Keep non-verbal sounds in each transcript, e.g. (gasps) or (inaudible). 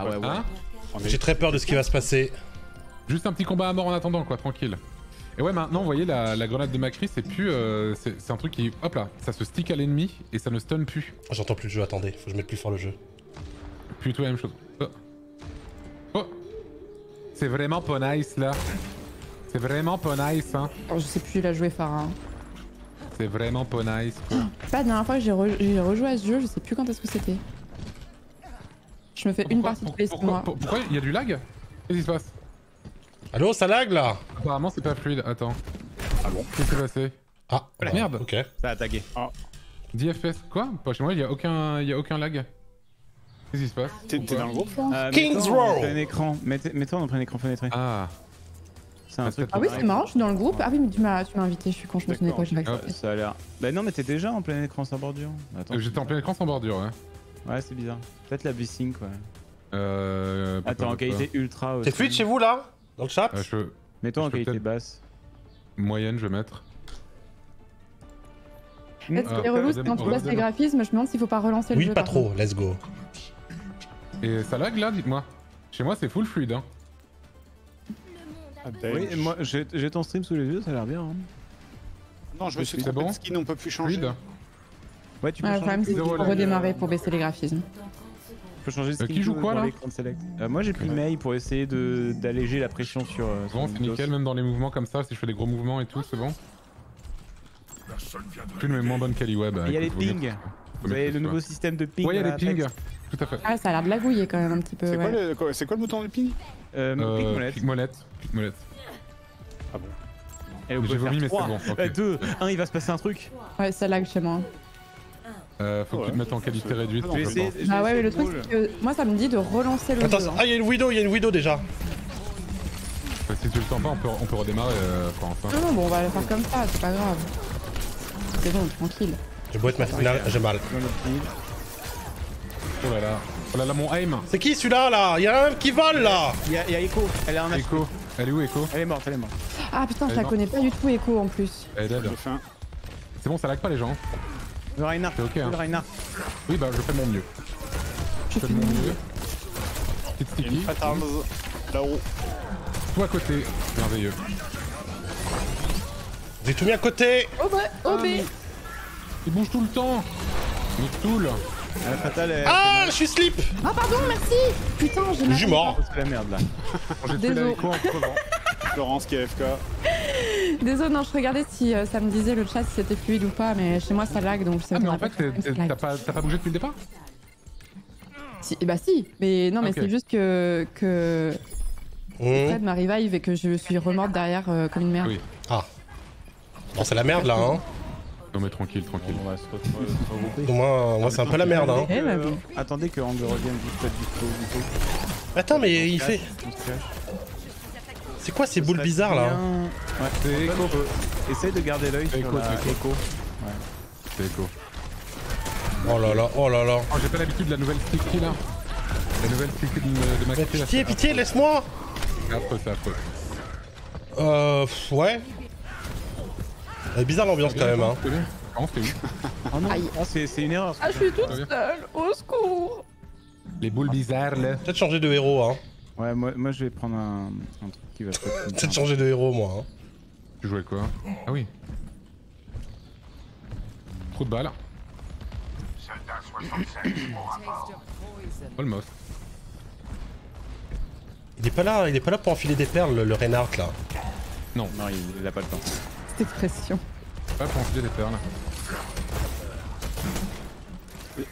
Ah ouais, ouais. Hein J'ai très peur de ce qui va se passer. Juste un petit combat à mort en attendant, quoi, tranquille. Et ouais, maintenant, vous voyez, la, la grenade de Macri, c'est plus. euh, c'est un truc qui. Hop là, ça se stick à l'ennemi et ça ne stun plus. J'entends plus le jeu, attendez, faut que je mette plus fort le jeu. Plus tout la même chose. Oh. Oh. C'est vraiment pas nice là. C'est vraiment pas nice, hein. Oh, je sais plus, il a joué Farah. C'est vraiment pas nice, quoi. Pas la dernière fois que j'ai re- j'ai rejoué à ce jeu, je sais plus quand est-ce que c'était. Je me fais une partie les six pourquoi, pour- pourquoi il y a du lag? Qu'est-ce qui se passe? Allô, ça lag là? Apparemment, c'est pas fluide. Attends. Ah bon? Qu'est-ce qui s'est passé? Ah, Merde. Ok. Ça a tagué. 10 FPS Quoi? Pas chez moi, il y a aucun, il y a aucun lag. Qu'est-ce qui se passe? T'es dans le groupe? Euh, Kings Row. plein écran. Mettez- Mets-toi en plein écran fenêtré. Ah. C'est un Ah, truc. Ah oui, c'est marrant, je suis dans le groupe. Ah oui, mais tu m'as tu m'as invité, je suis con, je me souvenais pas que j'avais. Ça a l'air. Bah non, mais t'es déjà en plein écran sans bordure. Attends. Euh, J'étais en plein écran sans bordure, ouais. Ouais, c'est bizarre. Peut-être la V-Sync, ouais. Euh. pas- Attends, pas- en qualité ultra aussi. C'est fluide chez vous là? Dans le chat? Euh, je... Mets-toi en qualité basse. Moyenne, je vais mettre. En fait, ce qui Euh, est relou, c'est quand tu baisses les graphismes, je me demande s'il faut pas relancer le Oui, jeu. pas par trop, let's go. Et ça lag là, dites-moi. Chez moi, c'est full fluide, hein. Ah, Oui, et moi j'ai j'ai ton stream sous les yeux, ça a l'air bien. hein. Non, je me suis C'est trompé bon de skin, on peut plus changer. Fluide. Ouais, tu peux Ouais, le changer, problème, c'est qu'il faut redémarrer pour baisser les graphismes. tu peux changer de Euh, qui joue dans quoi, là l'écran de select. Euh, Moi j'ai pris Ouais. Mei pour essayer de d'alléger la pression sur. euh, Bon, c'est nickel, même dans les mouvements comme ça, si je fais des gros mouvements et tout, c'est bon. Plus mais moins bonne quali web. Et Il y a les pings. Vous avez le nouveau système de ping. Ouais, il y a les pings. Tout à fait. Ah, ça a l'air de lagouiller quand même un petit peu. C'est quoi, ouais. le- quoi- c'est quoi le bouton de ping? Euh, ping Euh, molette. Pique molette. Molette. Ah bon J'ai vomi, mais c'est 3, bon. ok. 2, 1, il va se passer un truc. Ouais, ça lag chez moi. Euh, faut que tu te mettes en qualité réduite. Ah Ah ouais, mais le truc, c'est que moi, ça me dit de relancer le Attends, jeu. hein. ah, il y a une widow, il y a une widow déjà. Si tu le sens pas, on peut, on peut redémarrer, euh, France. hein. Non, non, bon, on va le faire comme ça, c'est pas grave. C'est bon, tranquille. J'ai beau être ma finale, j'ai mal. Oh là là. Oh là là, mon aim. C'est qui celui-là là? Il y a un qui vole là Il y a, il y a Echo, elle a un. Echo. Elle est où, Echo? Elle est morte, elle est morte. Ah putain, je la connais pas du tout, Echo en plus. Elle est dead. C'est bon, ça lag pas les gens. Le Reinhardt, C'est ok, hein. le Reinhardt. Oui, bah je fais mon mieux. Je fais de mon mieux. Petite sticky. là-haut. Tout à côté. Merveilleux. J'ai tout mis à côté Oh bah, oh Ah, bah. Il bouge tout le temps. Nick Tool. La fatale, elle. Ah, je suis slip Ah pardon, merci Putain, j'ai Je suis mort C'est la merde là. J'ai tué la en crevant. Florence qui est AFK. Désolé, non, je regardais si euh, ça me disait le chat si c'était fluide ou pas, mais chez moi ça lag donc je sais Ah, mais pas en fait, t'as pas, t'as pas bougé depuis le départ? Si, bah si, mais non, mais Ok. c'est juste que, que Mmh. Fred m'a revive et que je suis remorte derrière euh, comme une merde. Oui. Ah. Bon, c'est la merde là, hein. Non, mais tranquille, tranquille. On va se retrouver- moi, moi c'est un peu la merde, hein. Eh Euh. Attendez que Angle revienne vite fait dispo. dispo. Attends, mais il fait. C'est quoi ces boules bizarres là tient- Ouais, C'est Echo. Essaye de garder l'œil C'est sur la c'est Echo. C'est Echo. Oh là là, oh là là. Oh, j'ai pas l'habitude de la nouvelle sticky là. La nouvelle sticky de, de ma Mais pitié, pitié, laisse-moi C'est affreux, c'est affreux. Euh. Ouais. Elle est bizarre l'ambiance quand même, hein. Oh non, oh, c'est c'est une erreur. Ah, je suis toute va seule, au secours Les boules bizarres là. Peut-être changer de héros, hein. Ouais, moi, moi je vais prendre un, un truc qui va se Peut-être changer de héros, moi. Hein. Tu jouais quoi? Ah oui. Trop de balles. Almost. Il est pas là, il est pas là pour enfiler des perles, le, le Reinhardt là. Non, il, il a pas le temps. Cette expression. Pas pour enfiler des perles.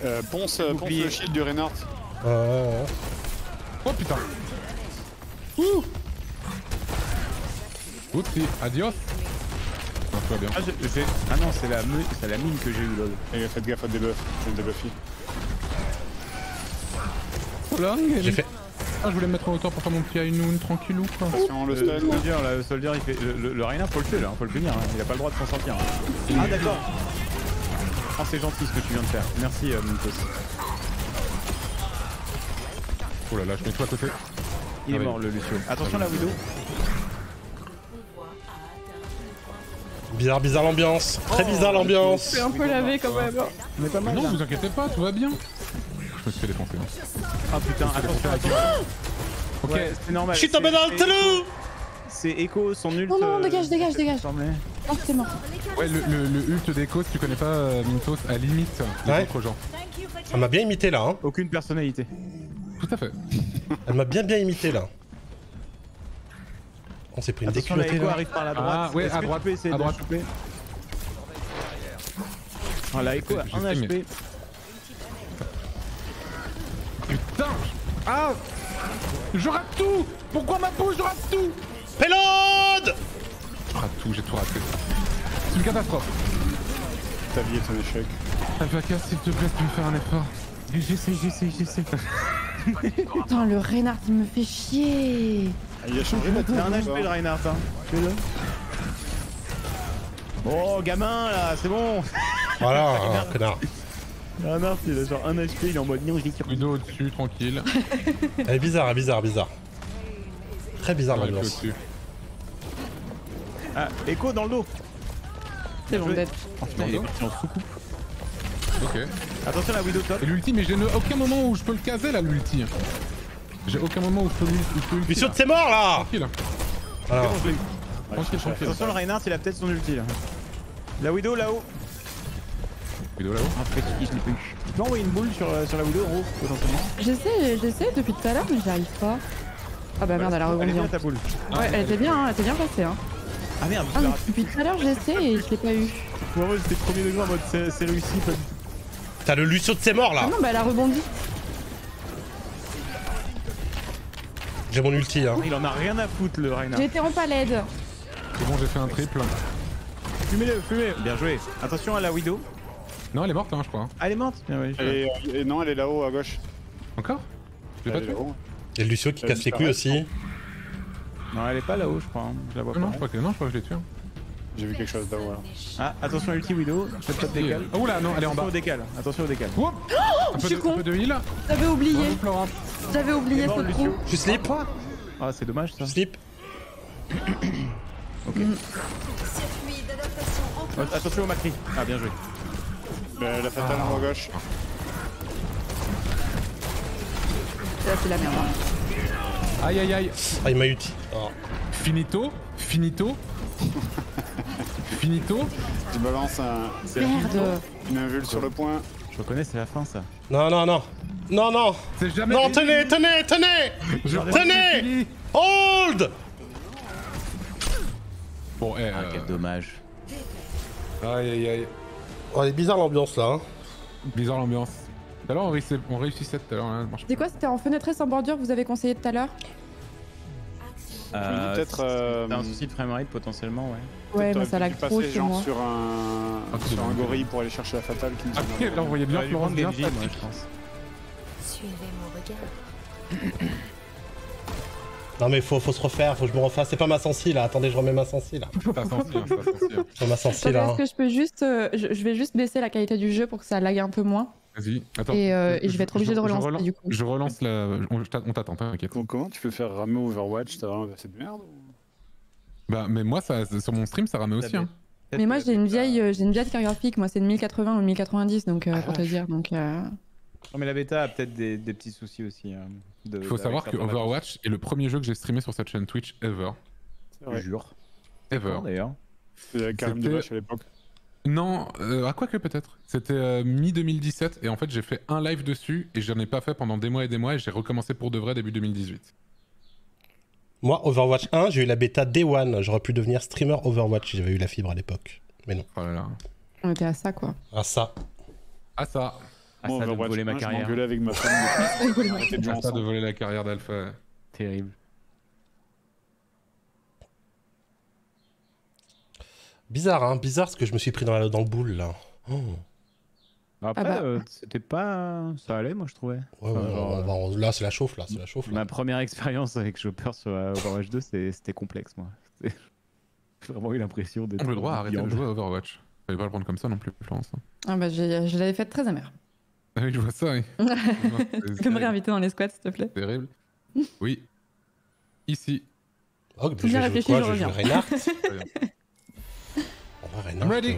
Euh, ponce, ponce le shield du Reinhardt. Oh putain Ouh Oupsie, adios Non, tout va bien. Ah, je- ah non, c'est la, mine que j'ai eu lol. Et faites gaffe à debuff. C'est le debuffy. J'ai fait. Ah, je voulais me mettre en hauteur pour faire mon petit Ainoun tranquillou quoi. Attention, le Le soldier, là, le soldier, il fait. Le, le, le faut le tuer là, faut le punir, hein. il a pas le droit de s'en sortir. hein. Ah d'accord Ah, c'est gentil ce que tu viens de faire. Merci, euh, Mintos. Oh là là, je mets tout à côté. Il est Ah oui. mort, le Lucio. Attention, la Widow. Bizarre, bizarre l'ambiance. Très bizarre l'ambiance. Je suis un peu lavé quand même. On est pas mal. Non, là. vous inquiétez pas, tout va bien. Je me suis fait défoncer. hein. Ah putain, attention, attention. Ok, Ouais, c'est normal. Je suis tombé c'est- dans le c'est- trou C'est Echo, son ult. Non, non, euh, dégage, dégage, dégage. Non, c'est mort. ouais, le, le, le ult d'Echo, si tu connais pas euh, Mintos, à limite, les Ouais. autres gens. Elle m'a bien imité là, hein. Aucune personnalité. Tout à fait. Elle m'a bien bien imité là. On s'est pris une Attention, déculottée là. arrive par la Ah, droite. ouais, Est-ce à droite, Tu peux essayer à de droite. choper Ah, la Echo a J'ai 1 fait, mais- HP. Putain Ah Je rate tout Pourquoi ma peau, je rate tout Payload Je rate tout, j'ai tout raté. C'est une catastrophe. Ta vie est un échec. Alpaca, s'il te plaît, tu me faire un effort. J'essaie, j'essaie, j'essaie. (laughs) Putain, le Reinhardt, il me fait chier. Ah, il a changé la T'as un HP le. Reinhardt, hein. Fais-le. Oh, gamin là, c'est bon. (laughs) Voilà, connard. Reinhardt, il a genre 1 HP, il est en mode non, j'ai Ludo au-dessus, tranquille. Elle est bizarre, bizarre, bizarre. Très bizarre Ouais, l'ambiance. au-dessus. Ah, Echo dans le dos. C'est bon, putain, il est parti en sous-coupe. Ok. Attention la Widow top. Et l'ulti, mais j'ai aucun moment où je peux le caser là, l'ulti. J'ai aucun moment où je peux, où je peux ulti. Mais sûr là. Tranquille, Voilà. C'est bon, je l'ai eu. tranquille, tranquille. Attention le Reinhardt, il a peut-être son ulti là. La Widow là-haut. Ludo là-haut. Ah, peut-être qu'il je l'ai pas eu. Tu peux envoyer une boule sur, euh, sur la Widow en haut, potentiellement J'essaie, j'essaie depuis tout à l'heure, mais j'y arrive pas. Ah bah merde, elle a Elle est rebondi. bien hein. ta boule. Ouais, elle était bien, hein, elle était bien passée. Hein. Ah merde, Ah, depuis tout à l'heure, j'essaie et je l'ai pas eu. Pour moi j'étais premier degré en mode c'est c'est réussi. pas du tout. T'as le Lucio de ses morts Ah là non, bah elle a rebondi. J'ai mon ulti hein. Il en a rien à foutre le Reinhardt. J'ai été en palette. C'est bon, j'ai fait un triple. Fumez-le, fumez Bien joué. Attention à la Widow. Non, elle est morte, hein, je crois. Ah, elle est morte Bien, ouais, je- Elle est- euh, et non, elle est là-haut à gauche. Encore Je l'ai pas tué. Et le Lucio qui casse les couilles aussi. Non, elle est pas là-haut, je crois. hein. Je la vois Non, non, pas. je crois que, non, je crois que je l'ai tué. hein. J'ai vu quelque chose là-haut. alors. Ah, attention ulti Widow. Faites pas de décal. Oh là, non, elle est en Attention bas. au décal. Attention au décal. Un, peu je suis de, con. un peu de heal. J'avais oublié. J'avais oublié ce trou. Je slip Ah, c'est dommage ça. Slip Oh, Attention au Macri. Ah, bien joué. Euh, La fatale en haut à gauche. Là, c'est la merde. hein. Aïe, aïe, aïe. Ah il m'a ulti. Oh. Finito, finito. (laughs) finito. Tu balances un, Merde. une invule sur le point. Je reconnais, c'est la fin ça. Non non non Non non C'est jamais. Non tenez, tenez, tenez Je Tenez Hold Bon, eh. Ah, euh, quel dommage. Aïe, aïe, aïe. Oh elle est bizarre l'ambiance là hein. Bizarre l'ambiance. Tout à l'heure, on réussissait, tout à l'heure. hein, C'est quoi C'était en fenêtre sans bordure que vous avez conseillé tout à l'heure? Euh, peut-être, euh, T'as un souci de framerate potentiellement, ouais. Ouais, mais ça pu lag trop passer chez genre moi. sur un, Ah, sur un gorille pour aller chercher la fatale qui nous Ah, ok, là, on voyait bien Florence bien moi, je pense. Suivez mon regard. (coughs) Non mais faut, faut se refaire, faut que je me refasse. C'est pas ma sensi là, attendez je remets ma sensi là. T'as senti, hein, t'as senti. hein. Ma sensi là. Est-ce hein. que je peux juste. euh, je, je vais juste baisser la qualité du jeu pour que ça lag un peu moins. Vas-y, attends. Et, euh, et je vais être obligé de relancer, relance- du coup. Je relance la. On, t'attend, t'inquiète. Donc, comment tu peux faire ramer Overwatch T'as vraiment passé de merde ou- Bah, mais moi, ça, sur mon stream, ça ramait aussi. Hein. Mais moi, j'ai une vieille, euh, j'ai une vieille carte graphique. Moi, c'est une 1080 ou une 1090, donc euh, pour te dire. Donc, euh, Non, mais la bêta a peut-être des, des petits soucis aussi. hein, de- Il faut savoir que Overwatch est le premier jeu que j'ai streamé sur cette chaîne Twitch ever. C'est Je jure. Ever. D'ailleurs. C'était Karim C'était- Debache à l'époque. Non, euh, à quoi que peut-être. C'était euh, mi-2017 et en fait j'ai fait un live dessus et j'en ai pas fait pendant des mois et des mois et j'ai recommencé pour de vrai début 2018. Moi Overwatch 1, j'ai eu la bêta Day One. J'aurais pu devenir streamer Overwatch si j'avais eu la fibre à l'époque. Mais non. Oh là là. on était à ça, quoi. Ah ça. Ah ça, Ah, Moi, ça de voler ma je carrière. avec ma femme. (laughs) depuis- On était déjà ah ça de voler la carrière d'Alpha. Terrible. Bizarre hein, bizarre ce que je me suis pris dans, la, dans le boule là. Oh. Après, bah. euh, c'était pas. Ça allait, moi, je trouvais. Ouais, ouais, Enfin, genre, on va- on- là c'est la chauffe là, c'est la chauffe là. Ma première expérience avec Chopper sur euh, Overwatch 2, c'est- c'était complexe, moi. (laughs) J'ai vraiment eu l'impression d'être. On a le droit à arrêter de jouer à Overwatch. Fallait pas le prendre comme ça non plus, Florence. hein. Ah bah, je l'avais faite très amère. Ah oui, je vois ça, oui. (laughs) Tu peux me réinviter dans les squats, s'il te plaît Terrible. (laughs) Oui. Ici. Oh, je je Je jouer reviens. Reinhardt. Très bien. En vrai, Reinhardt, I'm ready.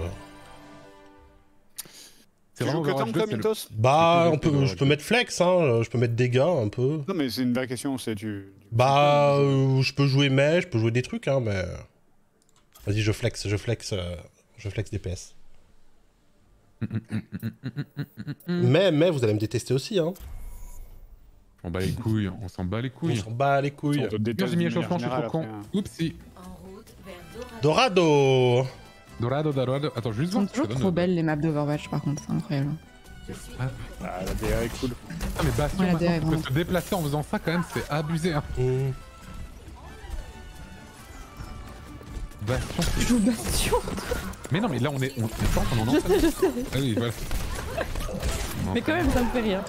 Tu vraiment joues que Overwatch tank 2, toi, c'est le- Mintos Bah, C'est on peut, je peux mettre flex, hein, je peux mettre dégâts un peu. Non, mais c'est une vraie question, c'est tu. Bah, euh, je peux jouer mais, je peux jouer des trucs, hein, mais. Vas-y, je flex, je flex, euh, je flex DPS. Mais, mais, vous allez me détester aussi, hein. On bat les couilles, on s'en bat les On couilles. s'en bat les couilles. On j'ai mis échauffement, je suis trop con. hein. Oupsie. Dorado. Dorado Dorado. Attends, juste Elles sont voir. que toujours trop belles les maps d'Overwatch par contre, c'est incroyable. Ah, la DA est cool. Ah, mais Bastion, Ouais, maintenant, tu peux se déplacer en faisant ça quand même, c'est abusé. Hein. Bastion, Je joue Bastion Mais non, mais là on est. On est pas en Je sais, je sais. Ah oui, voilà. Non, Mais quand même, ça me fait rire.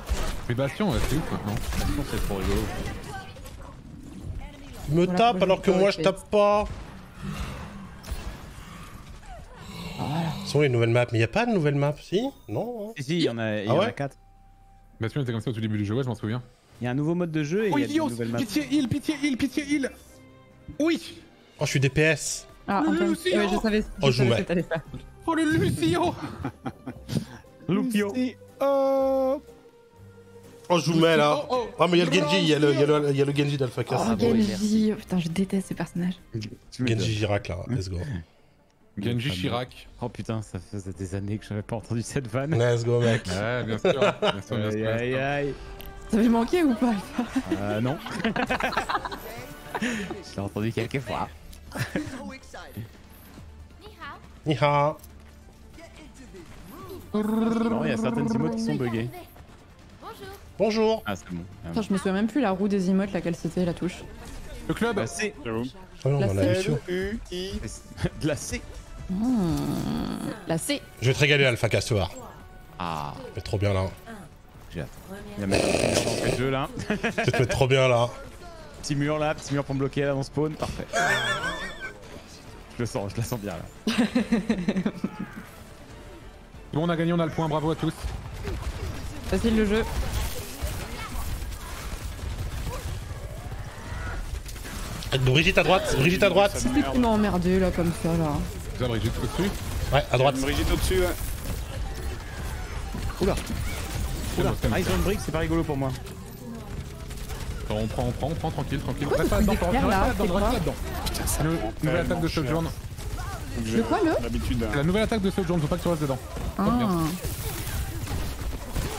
Mais Bastion, c'est ouf maintenant. Bastion, c'est trop rigolo. Il me Voilà, tape moi, alors que moi je tape pas. Ce sont les nouvelles maps, mais il a pas de nouvelles maps, si? Non hein Si, si, il y en a, il y Ah en a ouais? 4. Bastion était comme ça au tout début du jeu, ouais, je m'en souviens. Il y a un nouveau mode de jeu et il y a des Ios nouvelles maps. Pitié, heal, pitié, heal, pitié, heal Oh, Oui je suis DPS. Ah, Le Lucio ouais, je savais, je Oh, savais ce que. Oh le Lucio (laughs) Lucio. Oh Oh, je vous mets là. Oh, oh. Ah, mais il y a le Genji, il y a le, il y a le, il y a le Genji d'Alpha Oh, Cast. Ah, oui, Genji, oh, putain, je déteste ces personnages. Tu m'étonnes. Genji Girac là, let's go. (laughs) Genji Chirac. Oh putain, ça faisait des années que j'avais pas entendu cette vanne. Let's go, mec. Ouais, bien sûr. Bien sûr, bien Aïe sûr. aïe aïe. Ça avait manqué ou pas Euh, non. (laughs) Je l'ai entendu quelques fois. Ni hao. Non, il y a certaines emotes qui sont buggées. Bonjour. Bonjour. Ah, c'est bon. Ah, Putain, je me souviens même plus la roue des emotes, laquelle c'était la touche. Le club Bah, c'est J'avoue. Oh non, La on a scène. Lucio. U-I. de la C. Mmh. La C. Je vais te régaler, Alpha Cast, tu vas voir. Ah. Mais trop bien là. Il y a même (laughs) dans ce jeu là. Te mettre trop bien là. Petit mur là, petit mur pour me bloquer là dans spawn. Parfait. Je le sens, je la sens bien là. (laughs) Bon, on a gagné, on a le point, bravo à tous. Facile le jeu. Brigitte à droite, Brigitte à droite. Ça C'est m'a emmerdé là comme ça là. Ça, Brigitte, au-dessus. Ouais, à droite. Brigitte au-dessus, ouais. Oula. Oula. ont une brique, c'est pas rigolo pour moi. Attends, on prend, on prend, on prend, tranquille, tranquille. Quoi, Reste pas là-dedans, truc reste pas là-dedans. Putain, ça Le- Nouvelle attaque de. Sojourn. De quoi, le la nouvelle attaque de Sojourn, faut pas que tu restes dedans. Ah.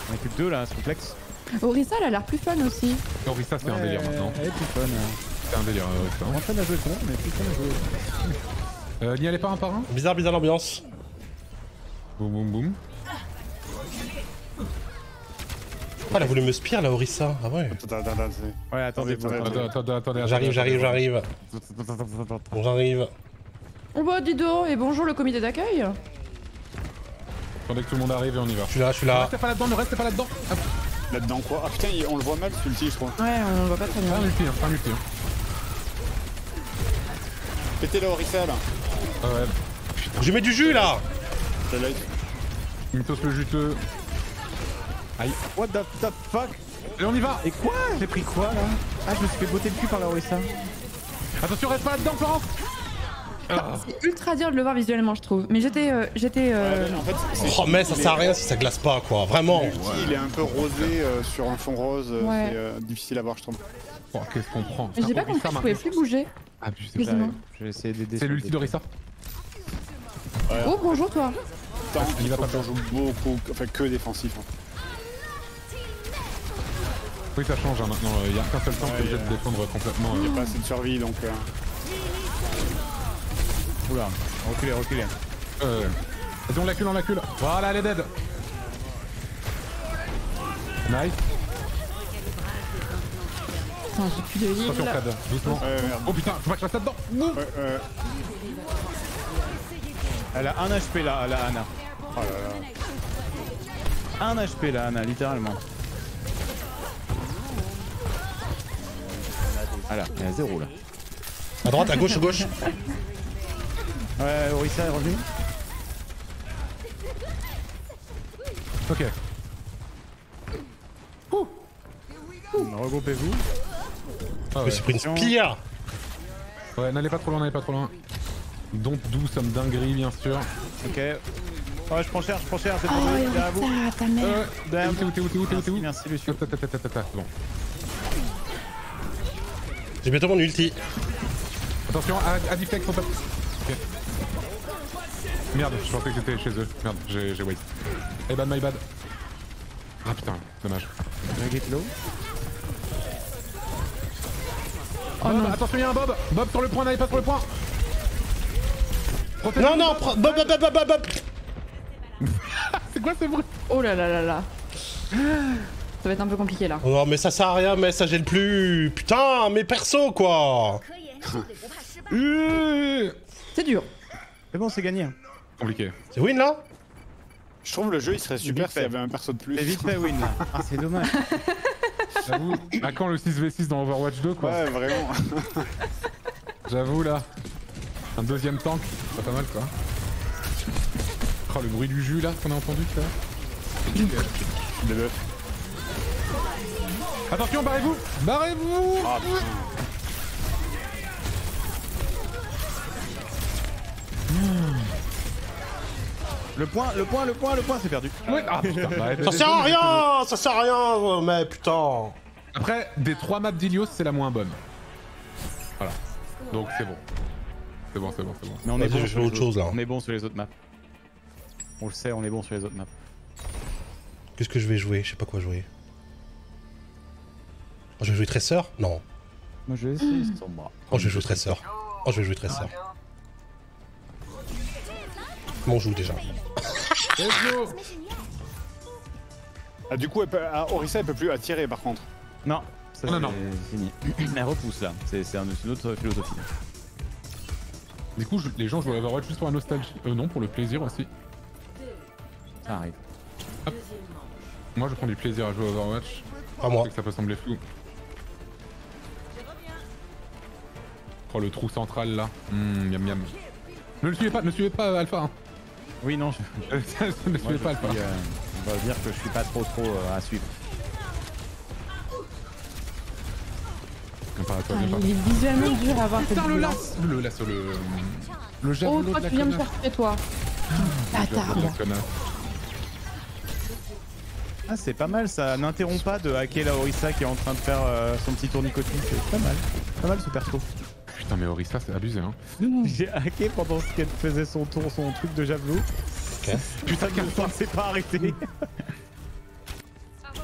On est plus que deux là, c'est complexe. Orisa, elle a l'air plus fun aussi. Orisa, c'est un délire maintenant. Elle est plus fun. C'est un délire, euh, Orisa. On fun à jouer contre, mais plus fun à jouer. Euh, n'y allez pas un par un Bizarre, bizarre l'ambiance. Boum, boum, boum. Oh, elle a voulu me spire la Orissa. Ah ouais. Attends, attends, attends. c'est- Ouais, attendez, Attendez, attendez. J'arrive, j'arrive, j'arrive. Bon, j'arrive. Oh bah dis donc, et bonjour le comité d'accueil. Attendez que tout le monde arrive et on y va. Je suis là, je suis Ne là. restez pas là-dedans, ne restez pas là-dedans. Ah, Là-dedans quoi? Ah putain, on le voit mal celui-ci, je crois. Ouais, on le voit pas très bien. un multi, hein, c'est un. Hein. Pétez la Orissa là. Ah ouais. Je mets du jus là. C'est là. Mythos le juteux. What the, the fuck? Et on y va Et quoi? J'ai pris quoi là? Ah, je me suis fait botter le cul par la Orissa. Attention, reste pas là-dedans, Florence Ah. C'est ultra dur de le voir visuellement, je trouve. Mais j'étais. euh, j'étais euh, Ouais, mais en fait, c'est- Oh, mais ça sert à rien si ça glace pas, quoi. Vraiment. Il est un peu rosé euh, sur un fond rose. euh, Ouais. C'est euh, difficile à voir, je trouve. Oh, qu'est-ce qu'on prend j'ai pas Putain, compris, je pouvais plus bouger. Abusé. Excuse-moi. Je vais essayer d'aider. C'est l'ulti des- d'Orisa Oh bonjour toi. Il va pas qu'on joue beaucoup, enfin que défensif. hein. Oui, ça change hein, maintenant. Il y a qu'un seul temps Ouais, que a- de défendre complètement. Il euh. n'y a pas assez de survie donc. euh, Oula, reculez, reculez. Euh. Vas-y, on l'acule, on l'acule. Voilà, elle est dead. Nice. Putain, j'ai plus de Attention, heal. Fred, doucement. Ouais, merde. Oh putain, faut pas que je reste là-dedans. Elle a un HP là, la Anna. Oh là là. Un HP là, Anna, littéralement. Voilà, elle a zéro là. À droite, à gauche, à gauche. Ouais, Orissa est revenu. Ok. Regroupez-vous. Ah Je me ouais. suis pris une spire. Ouais, n'allez pas trop loin, n'allez pas trop loin. Don't do some dinguerie, bien sûr. Ok. Ouais, je prends cher, je prends cher, c'est Oh, bon, et derrière vous. ta mère. Euh, Derrière t'es où, t'es où, t'es où, t'es où, t'es où Merci, Lucio. Ta, ta, ta, ta, ta, bon. J'ai bientôt mon ulti. Attention, à, à deflect, on tape. Ok. Merde, je pensais que j'étais chez eux. Merde, j'ai j'ai wait. My bad, my bad. Ah putain, dommage. Get low. Oh Bob, non. attention, il y a un Bob Bob sur le point, n'allez pas sur le point Non, non, Bob, Bob, Bob, Bob, Bob, Bob. (laughs) C'est quoi ce bruit Oh là là là là. Ça va être un peu compliqué là. Oh non, mais ça sert à rien, mais ça gêne plus. Putain, mes persos, quoi. (laughs) C'est dur. C'est bon, c'est gagné. Compliqué. C'est win, là? Je trouve le jeu il serait super s'il y fait. avait un perso de plus. C'est vite fait, win là. Ah, c'est dommage. (laughs) J'avoue. À quand le 6v6 dans Overwatch 2 quoi Ouais, vraiment. (laughs) J'avoue là. Un deuxième tank, c'est pas mal quoi. Oh le bruit du jus là qu'on a entendu tout à l'heure. Des buffs. Attention, barrez-vous Barrez-vous Ah. Le point, le point, le point, le point, c'est perdu. Ah putain, (laughs) bah, Ça sert à mais- rien Ça sert à rien, mais putain Après, des trois maps d'Ilios, c'est la moins bonne. Voilà. Donc c'est bon. C'est bon, c'est bon, c'est bon. Mais on est bon je sur autre chose, là. On est bon sur les autres maps. On le sait, on est bon sur les autres maps. Qu'est-ce que je vais jouer? Je sais pas quoi jouer. Oh, je vais jouer Tracer? Non. Moi je vais essayer Sombra. Oh, je vais jouer Tracer. Oh, je vais jouer Tracer. Comment on joue déjà Let's go Ah, du coup, elle peut... ah, Orisa elle peut plus attirer par contre. Non, ça Non, non, c'est fini. (clears throat) Elle repousse là, c'est c'est un- c'est une autre philosophie. Du coup, je- les gens jouent à Overwatch juste pour la nostalgie. Euh, non, pour le plaisir aussi. Ça arrive. Moi, je prends du plaisir à jouer à Overwatch. Pas Je moi. sais que ça peut sembler flou. Oh, le trou central là. Hum, miam miam. Ne le suivez pas, ne suivez pas Alpha. Hein. Oui, non, je, (laughs) ne je pas Alpha. suis, euh, on va dire que je suis pas trop trop euh, à suivre. Pas à toi, Ah, pas. il est visuellement dur à voir cette Putain, le lance Le lasso, le. Le Oh, toi de la tu viens me connasse. faire tuer toi. Le Bâtard. Ah, c'est pas mal, ça n'interrompt pas de hacker la Orisa qui est en train de faire euh, son petit tour nicotine. C'est pas mal. Pas mal ce perso. Putain, mais Orisa, c'est abusé hein. J'ai hacké pendant ce qu'elle faisait son tour, son truc de javelot. Putain, qu'elle ne s'est pas arrêté.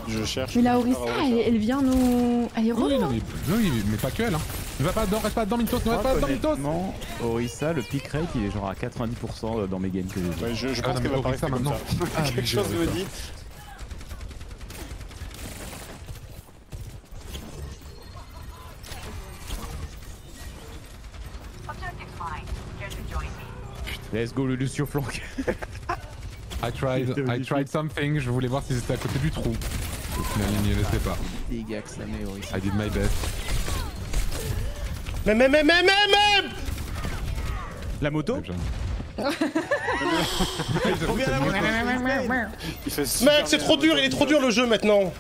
Je cherche. Mais la Orisa, Ah, elle, elle vient nous. Elle est Oui, relou. non, mais, oui, mais pas que elle hein. Ne va pas dedans, reste pas dedans, Mintos, ne va pas dedans, Mintos Honnêtement, Orisa, le pick rate, il est genre à 90% dans mes games que j'ai vu. Ouais, je, je Ah, pense non, qu'elle va pas Orisa, rester comme maintenant. ça. Ah, (laughs) Quelque chose me dit. Let's go le Lucio flank. I tried, I tried something, je voulais voir si c'était à côté du trou. Au final, il n'y était pas. I did my best. Mais, mais, mais, mais, mais, mais La moto? Mec, c'est trop dur, il est trop dur le jeu maintenant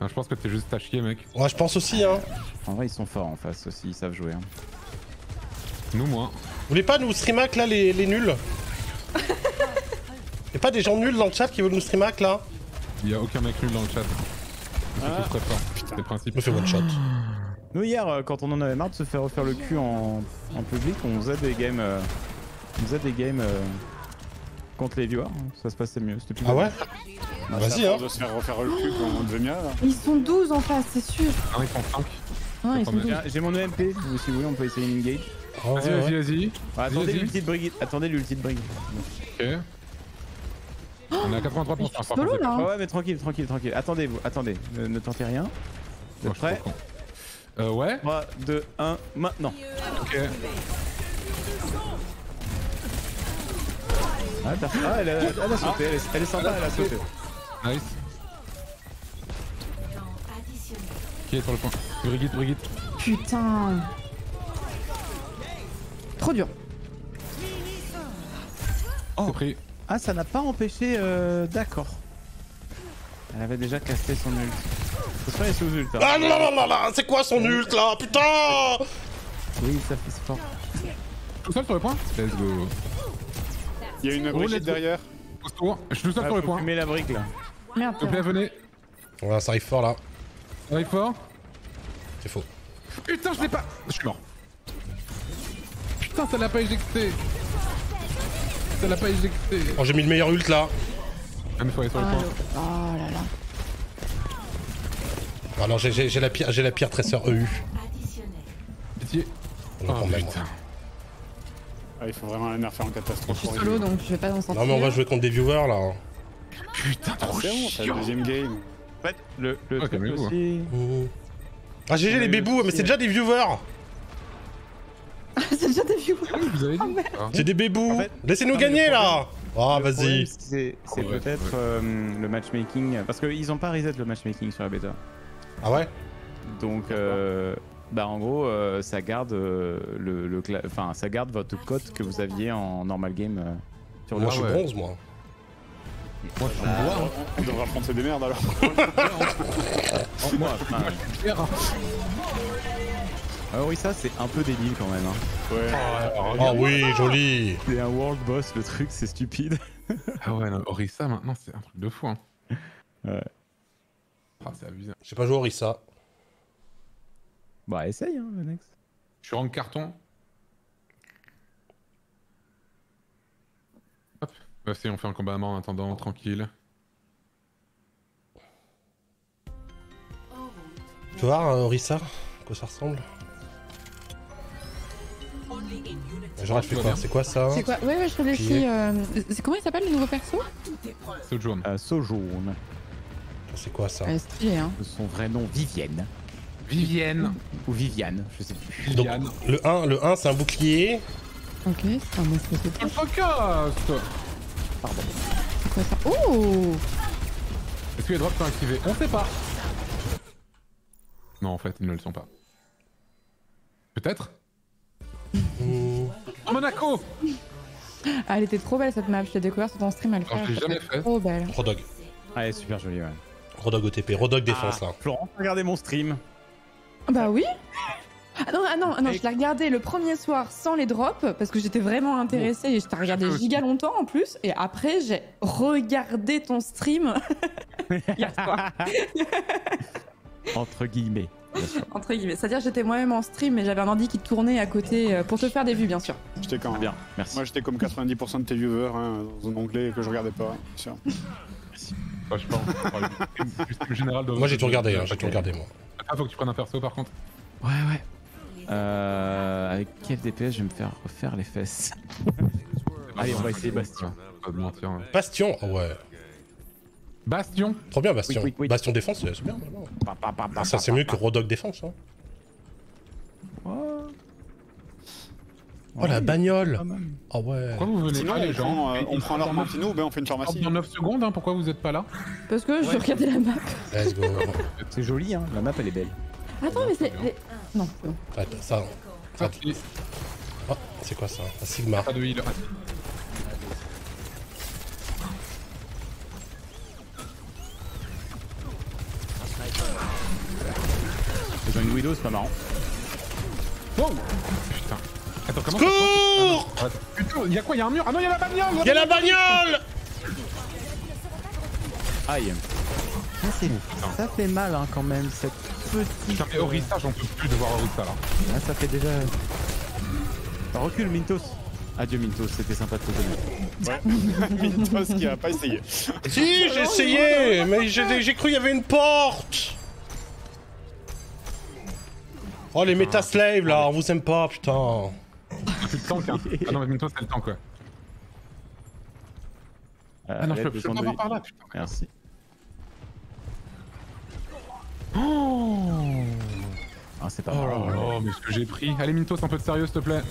Non, je pense que t'es juste à chier, mec. Ouais, je pense aussi, hein. En vrai, ils sont forts en face aussi, ils savent jouer. Hein. Nous, moins. Vous voulez pas nous streamac là, les, les nuls (laughs) Y'a pas des gens nuls dans le chat qui veulent nous streamac là Il y a aucun mec nul dans le chat. C'est Ah. très fort. C'est le Je principe. me fais one shot. Nous, hier, euh, quand on en avait marre de se faire refaire le cul en, en public, on faisait des games. euh, on faisait des games euh, contre les viewers. Ça se passait mieux. C'était plus Ah ouais Bah, Vas-y, c'est à hein. de se faire refaire le cul quand on là. Ils sont 12 en face, c'est sûr. Non, ils sont 5. Hein, ils sont Attends, 12. J'ai- mon EMP, vous, si vous voulez, on peut essayer une engage. Ah ouais, Vas-y, ouais. vas-y, vas-y. Ah, attendez Vas-y. l'ulti de Brigitte, attendez l'ulti de Brigitte. Ok. On est à 83%. Mais je suis par solo contre, là. Ouais, mais tranquille, tranquille, tranquille. Attendez, vous, attendez, ne, ne tentez rien. Vous êtes prêts. Euh, ouais. 3, 2, 1, maintenant. Ok. Ah, t'as- ah, elle, a, elle a sauté, elle est, elle est sympa, elle a sauté. Nice. Qui est sur le point? Brigitte, Brigitte. Putain. Trop dur. Pris. Ah, ça n'a pas empêché. Euh, D'accord. Elle avait déjà casté son ult. Faut pas sous ult. Hein. Ah non, non, non, non, c'est quoi son ult là Putain Oui, ça fait c'est fort. Tout seul sur le point Let's go. Il y a une Oh, Brigitte let's go. derrière. Je suis tout seul Ah, sur le point. fumer la brique là. Merde. S'il te plaît, venez. Voilà, ça arrive fort là. On arrive fort. C'est faux. Putain, je l'ai pas. Je suis mort. Putain, ça l'a pas éjecté. Ça l'a pas éjecté. Oh, j'ai mis le meilleur ult là. Une fois, il est sur Oh, le point. oh là là. Ah non, j'ai- la pire, j'ai la pire tresseur EU. Additionnel. Pitié. On Oh putain. Ah, il faut vraiment la nerfer en Je catastrophe. suis horrible. solo donc je vais pas sortir. Non mais on va jouer contre des viewers là. Putain, Ah, trop c'est bon, c'est le chiant. deuxième game. En fait, le, le truc aussi. Mmh. Ah GG les bébous, mais c'est déjà des viewers (laughs) C'est déjà des viewers. Vous avez dit Ah. C'est des bébous En fait- Laissez-nous gagner le là Ah Le problème, vas-y C'est Ouais, peut-être ouais. euh, le matchmaking. Parce qu'ils ont pas reset le matchmaking sur la bêta. Ah ouais? Donc, euh, bah en gros, euh, ça garde euh, le, le enfin, ça garde votre cote que vous aviez en normal game euh, sur le Moi je jeu. suis bronze moi. Moi, je suis en bois. On devrait prendre ses démerdes alors. (laughs) Oh, (laughs) moi, ah oui, ça c'est un peu débile quand même. Hein. Ouais. Oh oui, joli C'est un world boss, le truc, c'est stupide. Ah ouais, non, Orisa maintenant, c'est un truc de fou. Hein. Ouais. Ah, c'est abusé. J'ai pas joué au Rissa. Bah essaye, hein, Alex. Je suis rank carton. Hop. Bah, si, on fait un combat à mort en attendant, tranquille. En. Tu vois voir, euh, Rissa À quoi ça ressemble? Genre, je fais quoi C'est quoi ça C'est quoi? Ouais, ouais, je fais Puis- aussi. Euh... c'est- Comment il s'appelle le nouveau perso? Jaune. Euh, Sojourn. C'est quoi ça? Elle stylée, hein. De son vrai nom, Vivienne. Vivienne. Ou Viviane, je sais plus. Donc Viviane. le 1, le 1 c'est un bouclier. Ok, c'est un espèce de podcast C'est quoi ça? Oh Est-ce que les drops sont activés? On sait pas. Non, en fait, ils ne le sont pas. Peut-être En Monaco Ah, elle était trop belle cette map, je l'ai découvert sur ton stream, elle je l'ai jamais fait. trop belle. Rodog. Ah, elle est super jolie, ouais. Rodog OTP. Rodog défense là. Florent, regardez mon stream. Bah oui ah non, ah non, ah non, je l'ai regardé le premier soir sans les drops parce que j'étais vraiment intéressée et je t'ai regardé giga longtemps en plus. Et après, j'ai regardé ton stream (laughs) (laughs) hier soir, Entre guillemets. (laughs) entre guillemets. C'est-à-dire, j'étais moi-même en stream et j'avais un ordi qui tournait à côté euh, pour te faire des vues, bien sûr. J'étais quand Très bien, merci. Moi j'étais comme 90% de tes viewers hein, dans un onglet que je regardais pas. bien sûr. (laughs) Stream (laughs) général de- Moi j'ai tout regardé, hein, j'ai tout regardé moi. Ah, faut que tu prennes un perso par contre. Ouais, ouais. Euh, avec quel DPS je vais me faire refaire les fesses? Allez, on va essayer Bastion. Pas de mentir. hein. Bastion Oh ouais. Bastion Trop bien Bastion. Oui, oui, oui. Bastion défense, c'est bien. vraiment. Pa, pa, pa, pa, Ça c'est mieux pa. que Rodog défense. Hein. Oh, Oh la bagnole. Oh ouais. Pourquoi vous venez Sinon pas, les gens euh, on prend leur continue ou ben on fait une pharmacie. Dans 9 secondes, hein, pourquoi vous êtes pas là? Parce que je regardais la map. Let's go. C'est joli, hein. La map, elle est belle. Attends, mais c'est. les- Non, c'est bon. Attends, ça. Ah, ça- Oh, c'est quoi ça? Un Sigma. Pas de heal. Ah, une Widow, c'est pas marrant. Wow Putain. Attends, comment Cours ça se passe Putain, y'a quoi Y'a un mur Ah non, y'a la bagnole Y'a la bagnole Aïe. Ça, ça fait mal, hein, quand même, cette petite. Putain, mais Orisa, j'en peux plus de voir Orisa là. Ah, ça fait déjà. Bah, recule, Mintos. Adieu, Mintos, c'était sympa de te connaître. (laughs) Mintos qui a pas essayé. Si, j'ai essayé Mais j'ai j'ai cru qu'il y avait une porte Oh les métaslaves là, on vous aime pas, putain C'est le tank, hein. Ah non, mais Mintos, c'est le tank, ouais. Euh, Ah non, je peux de je peux pas voir par là, putain. Merci. Oh Ah, c'est pas Oh mal. là, mais ce que j'ai pris. Allez, Mintos, un peu de sérieux, s'il te plaît.